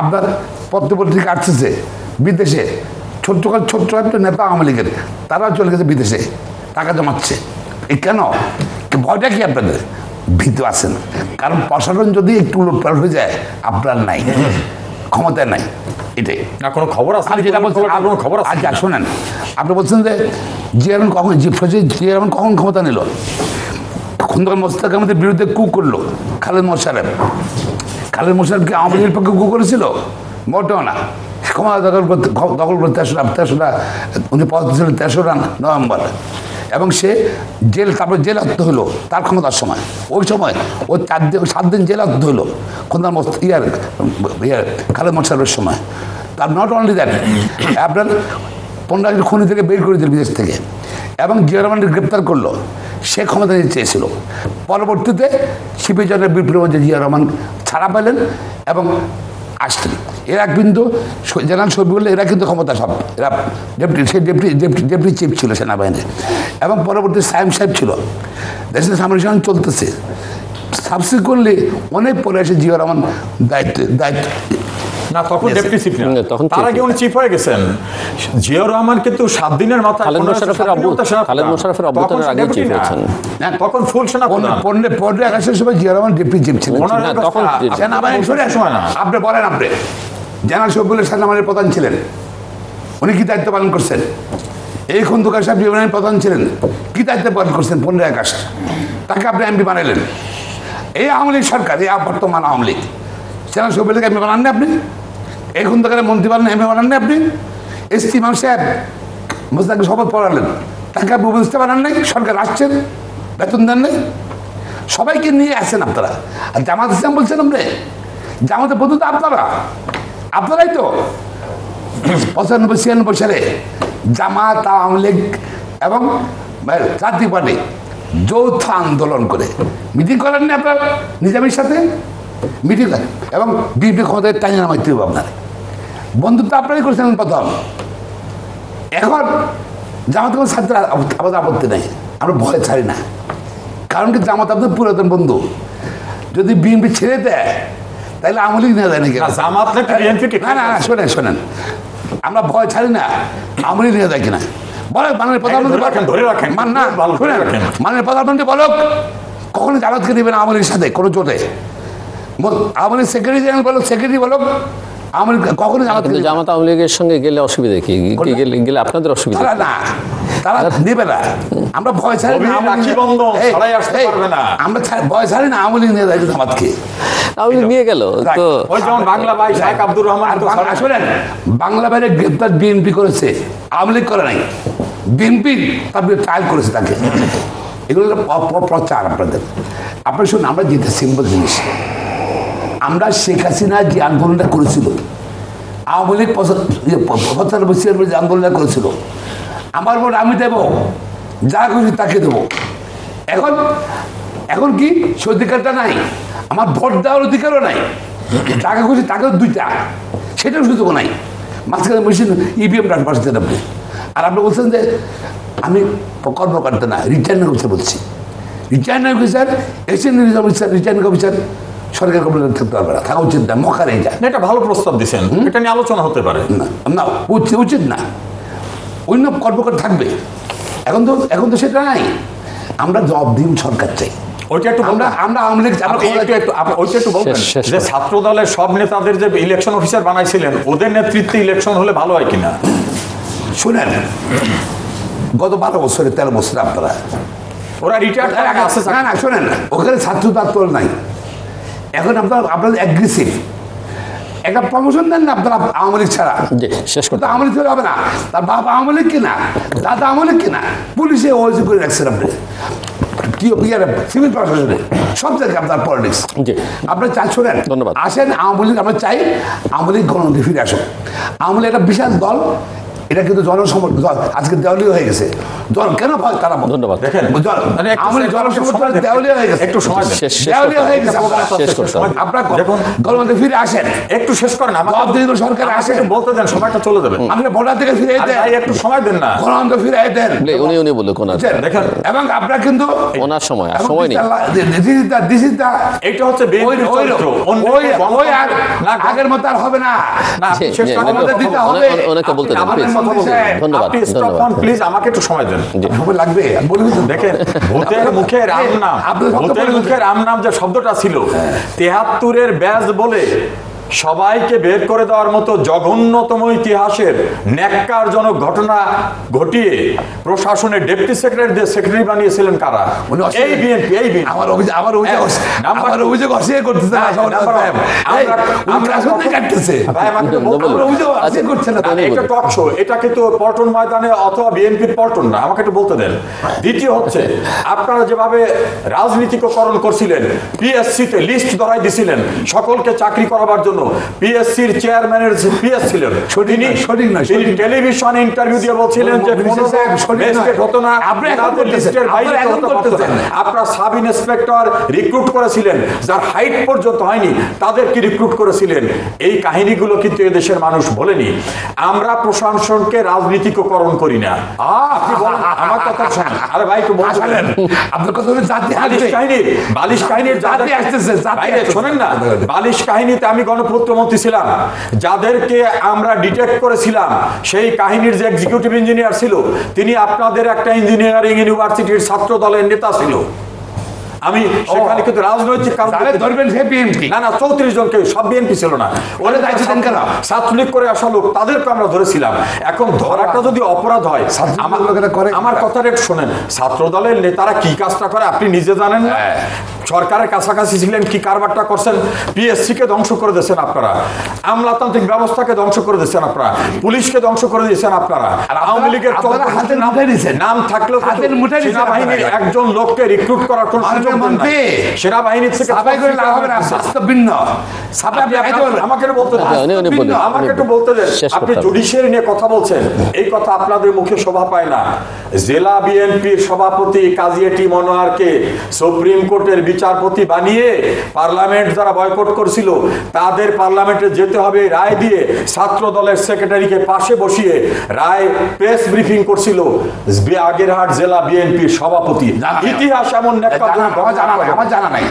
আপনার পত্রপত্রিকা আসতেছে, বিদেশে ছোট্ট ছোট্ট একটা নেতা আওয়ামী লীগের, তারাও চলে গেছে বিদেশে, টাকা জমাচ্ছে। কেন? ভয়টা কি আপনাদের? ভীত আছেন। কারণ প্রশাসন যদি একটু উলটপালট হয়ে যায় আপনার নাই। ক্ষমতায় নাই। এটাই। না কোনো খবর আছে? আমি যেটা বলছি আর কোনো খবর আছে? আচ্ছা শোনেন। আপনি বলছেন যে কখন কখন ক্ষমতা নিল? খন্দকার মোস্তাক আমাদের বিরুদ্ধে কু করল খালেদ মোশারেফ খালেদ মোশারেফ কি আওয়ামী লীগের পক্ষে কু করেছিল? মোটেও না। ক্ষমতা দখল করতে দখল করে তেসরা তেসরা উনি পদ ছিলেন তেসরা নভেম্বর। এবং সে জেল, তারপর জেল আত্ম হলো, তার ক্ষমতার সময়। ওই সময় ও চার দিন, সাত দিন জেল আত্ম হলো মোস্ত ইয়ার ইয়ার, খালেদ মোশারেফের সময়। তার নট অনলি দ্যাট আপনার পনেরো আগস্ট খনি থেকে বের করে দিল বিদেশ থেকে, এবং জিয়া রহমানকে গ্রেপ্তার করল, সে ক্ষমতা নিতে চেয়েছিল। পরবর্তীতে সিপিজনের বিপ্লব যে জিয়া রহমান ছাড়া পেলেন এবং আসতেন এরা কিন্তু জেনারেল শফিউল্লাহ এরা কিন্তু ক্ষমতা সব এরা ডেপুটি সে ডেপুটি ডেপুটি ডেপুটি চিফ ছিল সেনাবাহিনীর। এবং পরবর্তী সায়েম সাহেব ছিল। দেশের সামরিক শাসন চলতেছে। সাবসিকুয়েন্টলি অনেক পরে এসে জিয়া রহমান দায়িত্ব দায়িত্ব না তখন ডেপুটি চিফ হুম, তখন তার আগে উনি চিফ হয়ে গেছেন। জিয়াউর রহমান কিন্তু সাত দিনের মাথায় খালেদ পনেরো মোশাররফের স্বাধীনতা অভ্যুত্থান- সেনাপ্রধান। খালেদ মোশাররফের অভ্যুত্থানের আগে deputy chief না। হ্যাঁ, তখন ফুল সেনাপ্রধান। পনেরো পনেরো আগস্টের সময় জিয়া রহমান ডেপুটি চিফ ছিলেন। না, তখন সেনাবাহিনী না। আপনি বলেন আপনি। জেনারেল শফিউল্লাহ সেনাবাহিনীর প্রধান ছিলেন। উনি কি দায়িত্ব পালন করছেন? এই খন্দকার সাহেব বিমানের প্রধান ছিলেন। কি দায়িত্ব পালন করছেন পনেরো আগস্ট? তাকে আপনি এমপি বানাইলেন এই আওয়ামী লীগ সরকার, এই বর্তমান আওয়ামী লীগ। জেনারেল শফিউল্লাহকে এমপি বানাননি আপনি? এই খন্দকারের মন্ত্রী বানান এমপি বানাননি আপনি? এস টি ইমাম সাহেব মোস্তাকে শপথ পড়ালেন। তাকে আপনি বুঝতে পারেন নাই? সরকার আসছেন? বেতন দেন নাই? সবাইকে নিয়ে আসেন আপনারা। আর জামাত ইসলাম বলছেন আপনি? জামাতের বন্ধু তো আপনারা। আপনারাই তো। পঁচানব্বই, ছিয়ানব্বই সালে জামাত, আওয়ামী লীগ এবং জাতীয় পার্টি যৌথ আন্দোলন করে। মিটিং করেননি আপনার নিজামের সাথে? মিটিং করেন। এবং বিএনপি ক্ষমতায় টাইনে নামাইতে হবে আপনার বন্ধুত্ব আপনারাই করেছেন প্রথম। এখন জামাত কোনো ছাত্র আমাদের আপত্তি নেই। আমরা ভয় ছাড়ি না। কারণ কি জামাত আপনার পুরাতন বন্ধু। যদি বিএনপি ছেড়ে দেয় তাহলে আমলিক নাকি? না, জামাত নাকি না না না শোনেন শোনেন। আমরা ভয় ছাড়ি না আওয়ামী নিয়ে যায় কিনা? বলে মাননীয় প্রধানমন্ত্রী রাখেন, ধরে রাখেন। মান না শোনেন মাননীয় প্রধানমন্ত্রী বলো কখনো জামাতকে দেবেন না লীগের সাথে কোনো জোটে? আমলি সেক্রেটারি জেনারেল বলো সেক্রেটারি বলক। লীগ কখনো জামাতকে কিন্তু জামাত আওয়ামী লীগের সঙ্গে গেলে অসুবিধা কি? কি গেলে গেলে আপনাদের অসুবিধা তারা না তারা নেবে না। আমরা ভয় ছাড়ি না। আমরা ভয় ছাড়ি না আওয়ামী লীগ নিয়ে যায় জামাতকে। আওয়ামী লীগ নিয়ে গেল তো ওই যেমন বাংলা ভাই শাহেখ আব্দুর রহমান তো বাংলা- বাইরে গ্রেপ্তার বিএনপি করেছে আওয়ামী লীগ করে নাই। বিএনপি তারপরে ট্রায়াল করেছে তাকে। এগুলো প্রচার আপনাদের। আপনার শুনুন আমরা যেতে সিম্পল জিনিস। আমরা শেখ হাসিনা যে আন্দোলনটা করেছিল আওয়ামী লীগ পঁচাত্তর ইয়ে, ছিয়ানব্বই যে আন্দোলনটা করেছিল আমার ভোট আমি দেবো যা খুশি তাকে দেবো। এখন এখন কি সে অধিকারটা নাই আমার ভোট দেওয়ার অধিকারও নাই টাকা খুশি টাকাও দুইটা সেটাও সুযোগ নাই। মাঝখানে মেশিন ইভিএম ডান পাঠাচ্ছেন আপনি আর আপনি বলছেন যে আমি কর্মকর্তা না রিটার্নিং অফিসার বলছি। Returning officer Asian officer returning officer সরকার থাকতে পারবে না থাকা উচিত না মকার এইটা না, এটা ভালো প্রস্তাব দিচ্ছেন এটা নিয়ে আলোচনা হতে পারে। না না উচিত উচিত না। অন্য কর্মকর্তা থাকবে। এখন তো এখন তো সেটা নাই। আমরা জবাবদিহি সরকার চাই। ওইটা একটু আমরা আওয়ামী ওইটা একটু বলবেন। যে ছাত্র দলের সব নেতাদের যে ইলেকশন অফিসার বানাইছিলেন ওদের নেতৃত্বে ইলেকশন হলে ভালো হয় কিনা? শুনেন গত বারো বছরে তেরো বছরে আপনারা ওরা রিটায়ার আছে না না শোনেন ওখানে ছাত্র তার নাই। এখন আপনার আপনাদের অ্যাগ্রেসিভ একটা প্রমোশন দেন না আপনারা আওয়ামী লীগ ছাড়া। শেষ করতে। আওয়ামী লীগ হবে না। তার বাবা আওয়ামী লীগ কিনা? দাদা আওয়ামী লীগ কিনা? পুলিশে ওই করে রাখছেন আপনি। কি সিভিল প্রশাসনে সব জায়গায় আপনার পলিটিক্স জি। চাই শোনেন। ধন্যবাদ। আসেন আওয়ামী লীগ আমরা চাই আওয়ামী লীগ গণতন্ত্রে ফিরে আসুক। আওয়ামী লীগ একটা বিশাল দল। এটা কিন্তু জনসমর্থন আজকে দেওয়ালিও হয়ে গেছে। দল কেন ভয় তারা ধন্যবাদ। দেখেন মানে একটু আওয়ামী লীগ একটু জনসমর্থন দেওয়ালিও হয়ে গেছে। একটু সময় শেষ শেষ দেওয়ালিও হয়ে গেছে শেষ করতে হবে। গণতন্ত্রে ফিরে আসেন। একটু শেষ করেন আমাকে সরকার আসে বলতে দেন সময়টা চলে যাবে। আপনি ভোটার থেকে ফিরে দেন। একটু সময় দেন না। গণতন্ত্র ফিরে দেন। উনি উনি বলুক ওনার দেখেন। এবং আপনার কিন্তু ওনার সময় সময় নেই। this is the- this is the- এটা হচ্ছে ওই বিএনপির ওই চরিত্র। অন্য ওই কেউ ওই আর গণতন্ত্র- না আগের মতো আর হবে না। দিতে হবে। কথা। আপনি ধন্যবাদ। on, আমাকে একটু সময় দেন। সময় লাগবে দেখেন ভূতের মুখে রাম নাম আপনি ভূতের মুখে রাম নাম যে শব্দটা ছিল তেহাত্তরের ব্যাস বলে সবাইকে বের করে দেওয়ার মতো জঘন্যতম ইতিহাসের ন্যাক্কারজনক ঘটনা ঘটিয়ে প্রশাসনের ডেপুটি সেক্রেটারি সেক্রেটারি বানিয়েছিলেন কারা? এই বিএনপি এই বিএনপি। আমার অভিযোগ আমার অভিযোগ হ্যাঁ, আমার অভিযোগ অস্বীকার করতেছে আপনারা যেভাবে রাজনীতিকরণ করছিলেন পিএসসি তে লিস্ট ধরাই দিছিলেন সকলকে চাকরি করাবার জন্য পিএসসির চেয়ারম্যানের পিএস ছিলেন তিনি সঠিক নয়, তিনি। টেলিভিশনে ইন্টারভিউ দিয়ে বলছিলেন যে কোনো নয়। হতো না আপনি লিস্টের বাইরে। আপনার সাব ইন্সপেক্টর রিক্রুট করেছিলেন যার হাইট পর্যন্ত হয়নি তাদেরকে রিক্রুট করেছিলেন এই কাহিনীগুলো কিন্তু এদেশের মানুষ বলেনি আমরা প্রশাসনকে রাজনীতিকরণ করি না আপনি বলেন, আমার কথা শোনেন আরে ভাই একটু দেন। আপনার কথা জাতি বালিশ কাহিনী বালিশ কাহিনীর জাতি আসতেছে, জাতি। শোনেন না বালিশ কাহিনীতে আমি গণপূর্ত মন্ত্রী ছিলাম যাদেরকে আমরা ডিটেক্ট করেছিলাম সেই কাহিনীর যে এক্সিকিউটিভ ইঞ্জিনিয়ার ছিল তিনি আপনাদের একটা ইঞ্জিনিয়ারিং ইউনিভার্সিটির ছাত্র দলের নেতা ছিল। আমি সেখানে কিন্তু রাজনৈতিক কারণ ধরবেন সে বিএনপি না না চৌত্রিশ জনকে সব বিএনপি ছিল না। ওরা দায়িত্ব দেন কেন? ছাত্রলীগ করে আসা লোক তাদেরকে আমরা ধরেছিলাম। এখন ধরাটা যদি অপরাধ হয় আমার লোকেরা করে আমার কথাটা একটু শোনেন ছাত্র দলের নেতারা কি কাজটা করে আপনি নিজে জানেন না? হ্যাঁ। সরকারের কাছাকাছি ছিলেন কি কারবারটা করছেন পিএসসি কে ধ্বংস করে দিয়েছেন আপনারা। আমলাতান্ত্রিক ব্যবস্থাকে ধ্বংস করে দিয়েছেন আপনারা। পুলিশকে ধ্বংস করে দিয়েছেন আপনারা। আর আওয়ামী লীগের নাম- নাম থাকলেও সেনাবাহিনীর একজন লোককে রিক্রুট করার কোন সুযোগ নাই। সেনাবাহিনীর থেকে সাফাই করে লাভ হবে না বাস্তব ভিন্ন। আপনি আমাকে বলতে দেন। আচ্ছা, আমাকে একটু বলতে দেন। আপনি করতে জুডিশিয়ারি নিয়ে কথা বলছেন। এই কথা আপনাদের মুখে শোভা পায় না। জেলা বিএনপির সভাপতি কাজী এটি মনোয়ারকে সুপ্রিম কোর্টের বিচারপতি বানিয়ে পার্লামেন্ট যারা বয়কট করছিল তাদের পার্লামেন্টে যেতে হবে রায় দিয়ে ছাত্র দলের সেক্রেটারিকে পাশে বসিয়ে রায় প্রেস ব্রিফিং করছিল আগেরহাট জেলা বিএনপির সভাপতি। ইতিহাস এমন।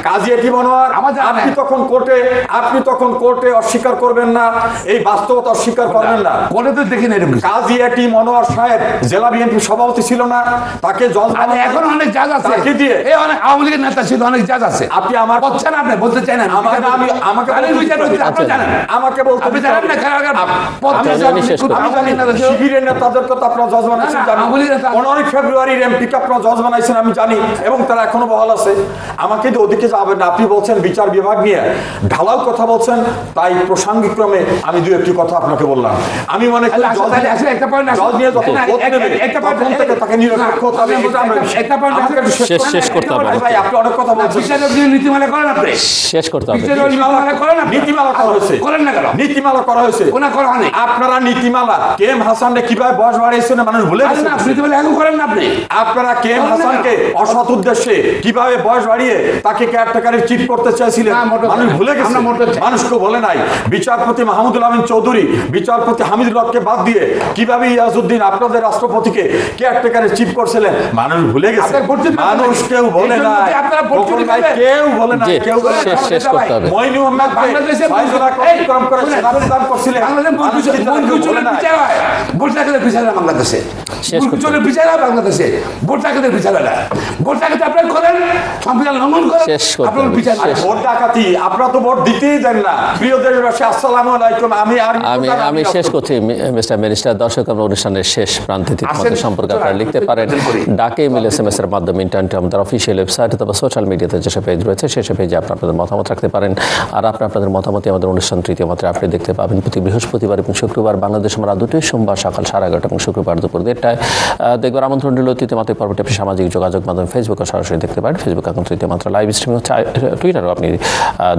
কাজী এটি মনোয়ার আপনি তখন কোর্টে আপনি তখন কোর্টে অস্বীকার করবেন না এই বাস্তবতা অস্বীকার করবেন না। কোনে তো দেখি না কাজী এটি মনোয়ার সাহেব জেলা বিএনপি সভাপতি ছিল না তাকে জজ এখন অনেক আছে। দিয়ে অনেক আওয়ামী লীগের নেতা ছিল অনেক জাজ আছে আপনি আমার বলছেন আপনি বলতে চাই না আমাকে আমি আমাকে। আপনি জানেন আমাকে বলতে আপনি জানেন না কারাগার আমি আপনি শেষ খুব করুন। আমি জানি আওয়ামী নেতা ছিল। শিবিরের নেতাদেরকে তো আপনারা জজ বানাইছেন না, জানি পনেরোই ফেব্রুয়ারির এমপিকে আপনারা জজ বানাইছেন আমি জানি এবং তারা এখনও বহাল আছে আমাকে তো ওদিকে যাবেন না আপনি বলছেন বিচার বিভাগ নিয়ে ঢালাও কথা বলছেন তাই প্রসঙ্গিক ক্রমে আমি দু একটি কথা আপনাকে বললাম আমি মনে করি তাহলে আসলে একটা আছে। জজ নিয়ে যত না, একটা তখন থেকে তাকে নিরপেক্ষ না, আমরা- একটা- আছে। শেষ শেষ করতে হবে ভাই আপনি অনেক কথা বলছেন নীতিমালা করেন আপনি শেষ করতে হবে। করেন নীতিমালা করা হয়েছে। করেন না কেন? নীতিমালা করা হয়েছে। ওনা করা হয়নি। আপনারা নীতিমালা কেম হাসানকে কীভাবে বয়স বাড়িয়েছেন মানুষ ভুলে আরে নীতিমালা এখন করেন না আপনি। আপনারা কেম হাসানকে অসৎ উদ্দেশ্যে কীভাবে বয়স বাড়িয়ে তাকে কেয়ারটেকারের চিফ করতে চাইছিলেন? মানুষ ভুলে গেছে। না। মানুষকে বলে নাই। বিচারপতি মাহমুদুল আমিন চৌধুরী বিচারপতি হামিদুল হককে বাদ দিয়ে কীভাবে ইয়াজউদ্দিন আপনাদের রাষ্ট্রপতিকে কেয়ারটেকারের চিফ করছিলেন? মানুষ ভুলে গেছে। মানুষ কেউ জন্য নাই। যে আপনারা ভোট বকুল দিতে ভাই কেউ বলে নাই কেউ বলে শেষ শেষ করতে হবে। মইনু আহমেদকে বাংলাদেশে ফয়জুল্লাহ এই, করে শুনেন, করছিলেন। বাংলাদেশে মানুষ মন্ত্রী- কিন্তু মন্ত্রী কেউ বলে চলে নাই। বিচার হয়। ভোট বিচার বাংলাদেশে। শেষ মন্ত্রী করতে চলে বিচার হয় বাংলাদেশে। ভোট বিচার হয় না। ভোট আপনারা করেন সংবিধান লঙ্ঘন করেন শেষ করতে আপনার হবে, শেষ। ভোট ডাকাতি আপনারা তো ভোট দিতেই দেন না। প্রিয় দেশবাসী আসসালামু আলাইকুম। আমি আর আমি আমি শেষ করছি মিস্টার মিনিস্টার দর্শক আমরা অনুষ্ঠানের শেষ প্রান্তে সম্পর্কে আপনারা লিখতে পারেন। ডাকে মিল এস এম এস এর মাধ্যমে ইন্টারনেটে আমাদের অফিসিয়াল ওয়েবসাইট অথবা সোশ্যাল মিডিয়াতে যেসব পেজ রয়েছে সেসব পেজে আপনারা আপনাদের মতামত রাখতে পারেন। আর আপনার আপনাদের মতামতে আমাদের অনুষ্ঠান তৃতীয় মাত্রা আপনি দেখতে পাবেন প্রতি বৃহস্পতিবার এবং শুক্রবার। বাংলাদেশ আমরা দুটোই সোমবার সকাল সাড়ে এগারোটা এবং শুক্রবার দুপুর দেড়টায়। দেখবার আমন্ত্রণ রইল তৃতীয় মাত্রা পর্বটি আপনি সামাজিক যোগাযোগ মাধ্যমে ফেসবুকে সরাসরি দেখতে পারেন। ফেসবুক এখন তৃতীয় মাত্রা লাইভ স্ট্রিমিং হচ্ছে। টুইটারও আপনি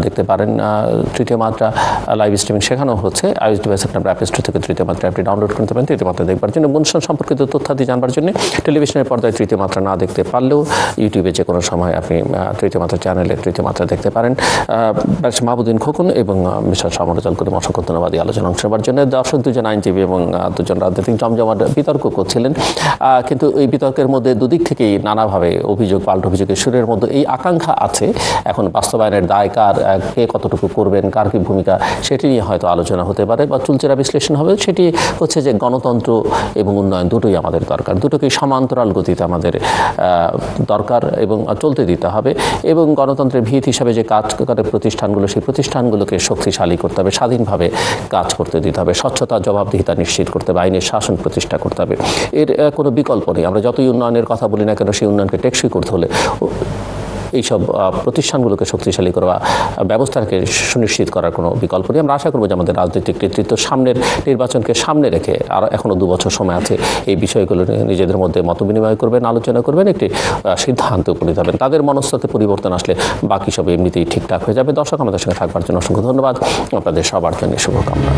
দেখতে পারেন তৃতীয় মাত্রা লাইভ স্ট্রিমিং শেখানো হচ্ছে। আইএস ডিভাইস আপনার অ্যাপ স্টোর থেকে তৃতীয় মাত্রা অ্যাপটি ডাউনলোড করতে পারেন। তৃতীয় মাত্রা দেখবার জন্য অনুষ্ঠান সম্পর্কিত তথ্যাদি জানবার জন্য টেলিভিশনের পর্দায় তৃতীয় মাত্রা না দেখতে পারলেও ইউটিউবে যে কোনো সময় আপনি আহ, তৃতীয় মাত্রা চ্যানেলে তৃতীয় মাত্রা দেখতে পারেন। মাহবুদ্দিন খোকন এবং আহ, মিস্টার সমালোচন করে অসংখ্য ধন্যবাদ এই আলোচনা অংশ নেওয়ার জন্য। দর্শক দুজন আইনজীবী এবং দুজন রাজনৈতিক জমজমাট বিতর্ক করছিলেন। কিন্তু এই বিতর্কের মধ্যে দুদিক থেকেই নানাভাবে অভিযোগ পাল্টা অভিযোগের সুরের মধ্যে এই আকাঙ্ক্ষা আছে। এখন বাস্তবায়নের দায় কার কে কতটুকু করবেন কার কি ভূমিকা সেটি নিয়ে হয়তো আলোচনা হতে পারে বা চুলচেরা বিশ্লেষণ হবে। সেটি হচ্ছে যে গণতন্ত্র এবং উন্নয়ন দুটোই আমাদের দরকার। দুটোকেই সমান্তরাল গতিতে আমাদের দরকার এবং চলতে দিতে হবে। এবং গণতন্ত্রের ভিত হিসাবে যে কাজ করে প্রতিষ্ঠানগুলো, সেই প্রতিষ্ঠানগুলোকে শক্তিশালী করতে হবে, স্বাধীনভাবে কাজ করতে দিতে হবে, স্বচ্ছতা, জবাবদিহিতা নিশ্চিত করতে হবে, আইনের শাসন প্রতিষ্ঠা করতে হবে। এর কোনো বিকল্প নেই। আমরা যতই উন্নয়নের কথা বলি না কেন, সেই উন্নয়নকে টেকসই করতে হলে এইসব প্রতিষ্ঠানগুলোকে শক্তিশালী করা, ব্যবস্থাকে সুনিশ্চিত করার কোনো বিকল্প নেই। আমরা আশা করব যে আমাদের রাজনৈতিক নেতৃত্ব সামনের নির্বাচনকে সামনে রেখে আর এখনও দু বছর সময় আছে এই বিষয়গুলো নিজেদের মধ্যে মত বিনিময় করবেন, আলোচনা করবেন, একটি সিদ্ধান্তে উপনীত হবেন। তাদের মনস্ততে পরিবর্তন আসলে বাকি সব এমনিতেই ঠিকঠাক হয়ে যাবে। দর্শক, আমাদের সঙ্গে থাকবার জন্য অসংখ্য ধন্যবাদ। আপনাদের সবার জন্য শুভকামনা।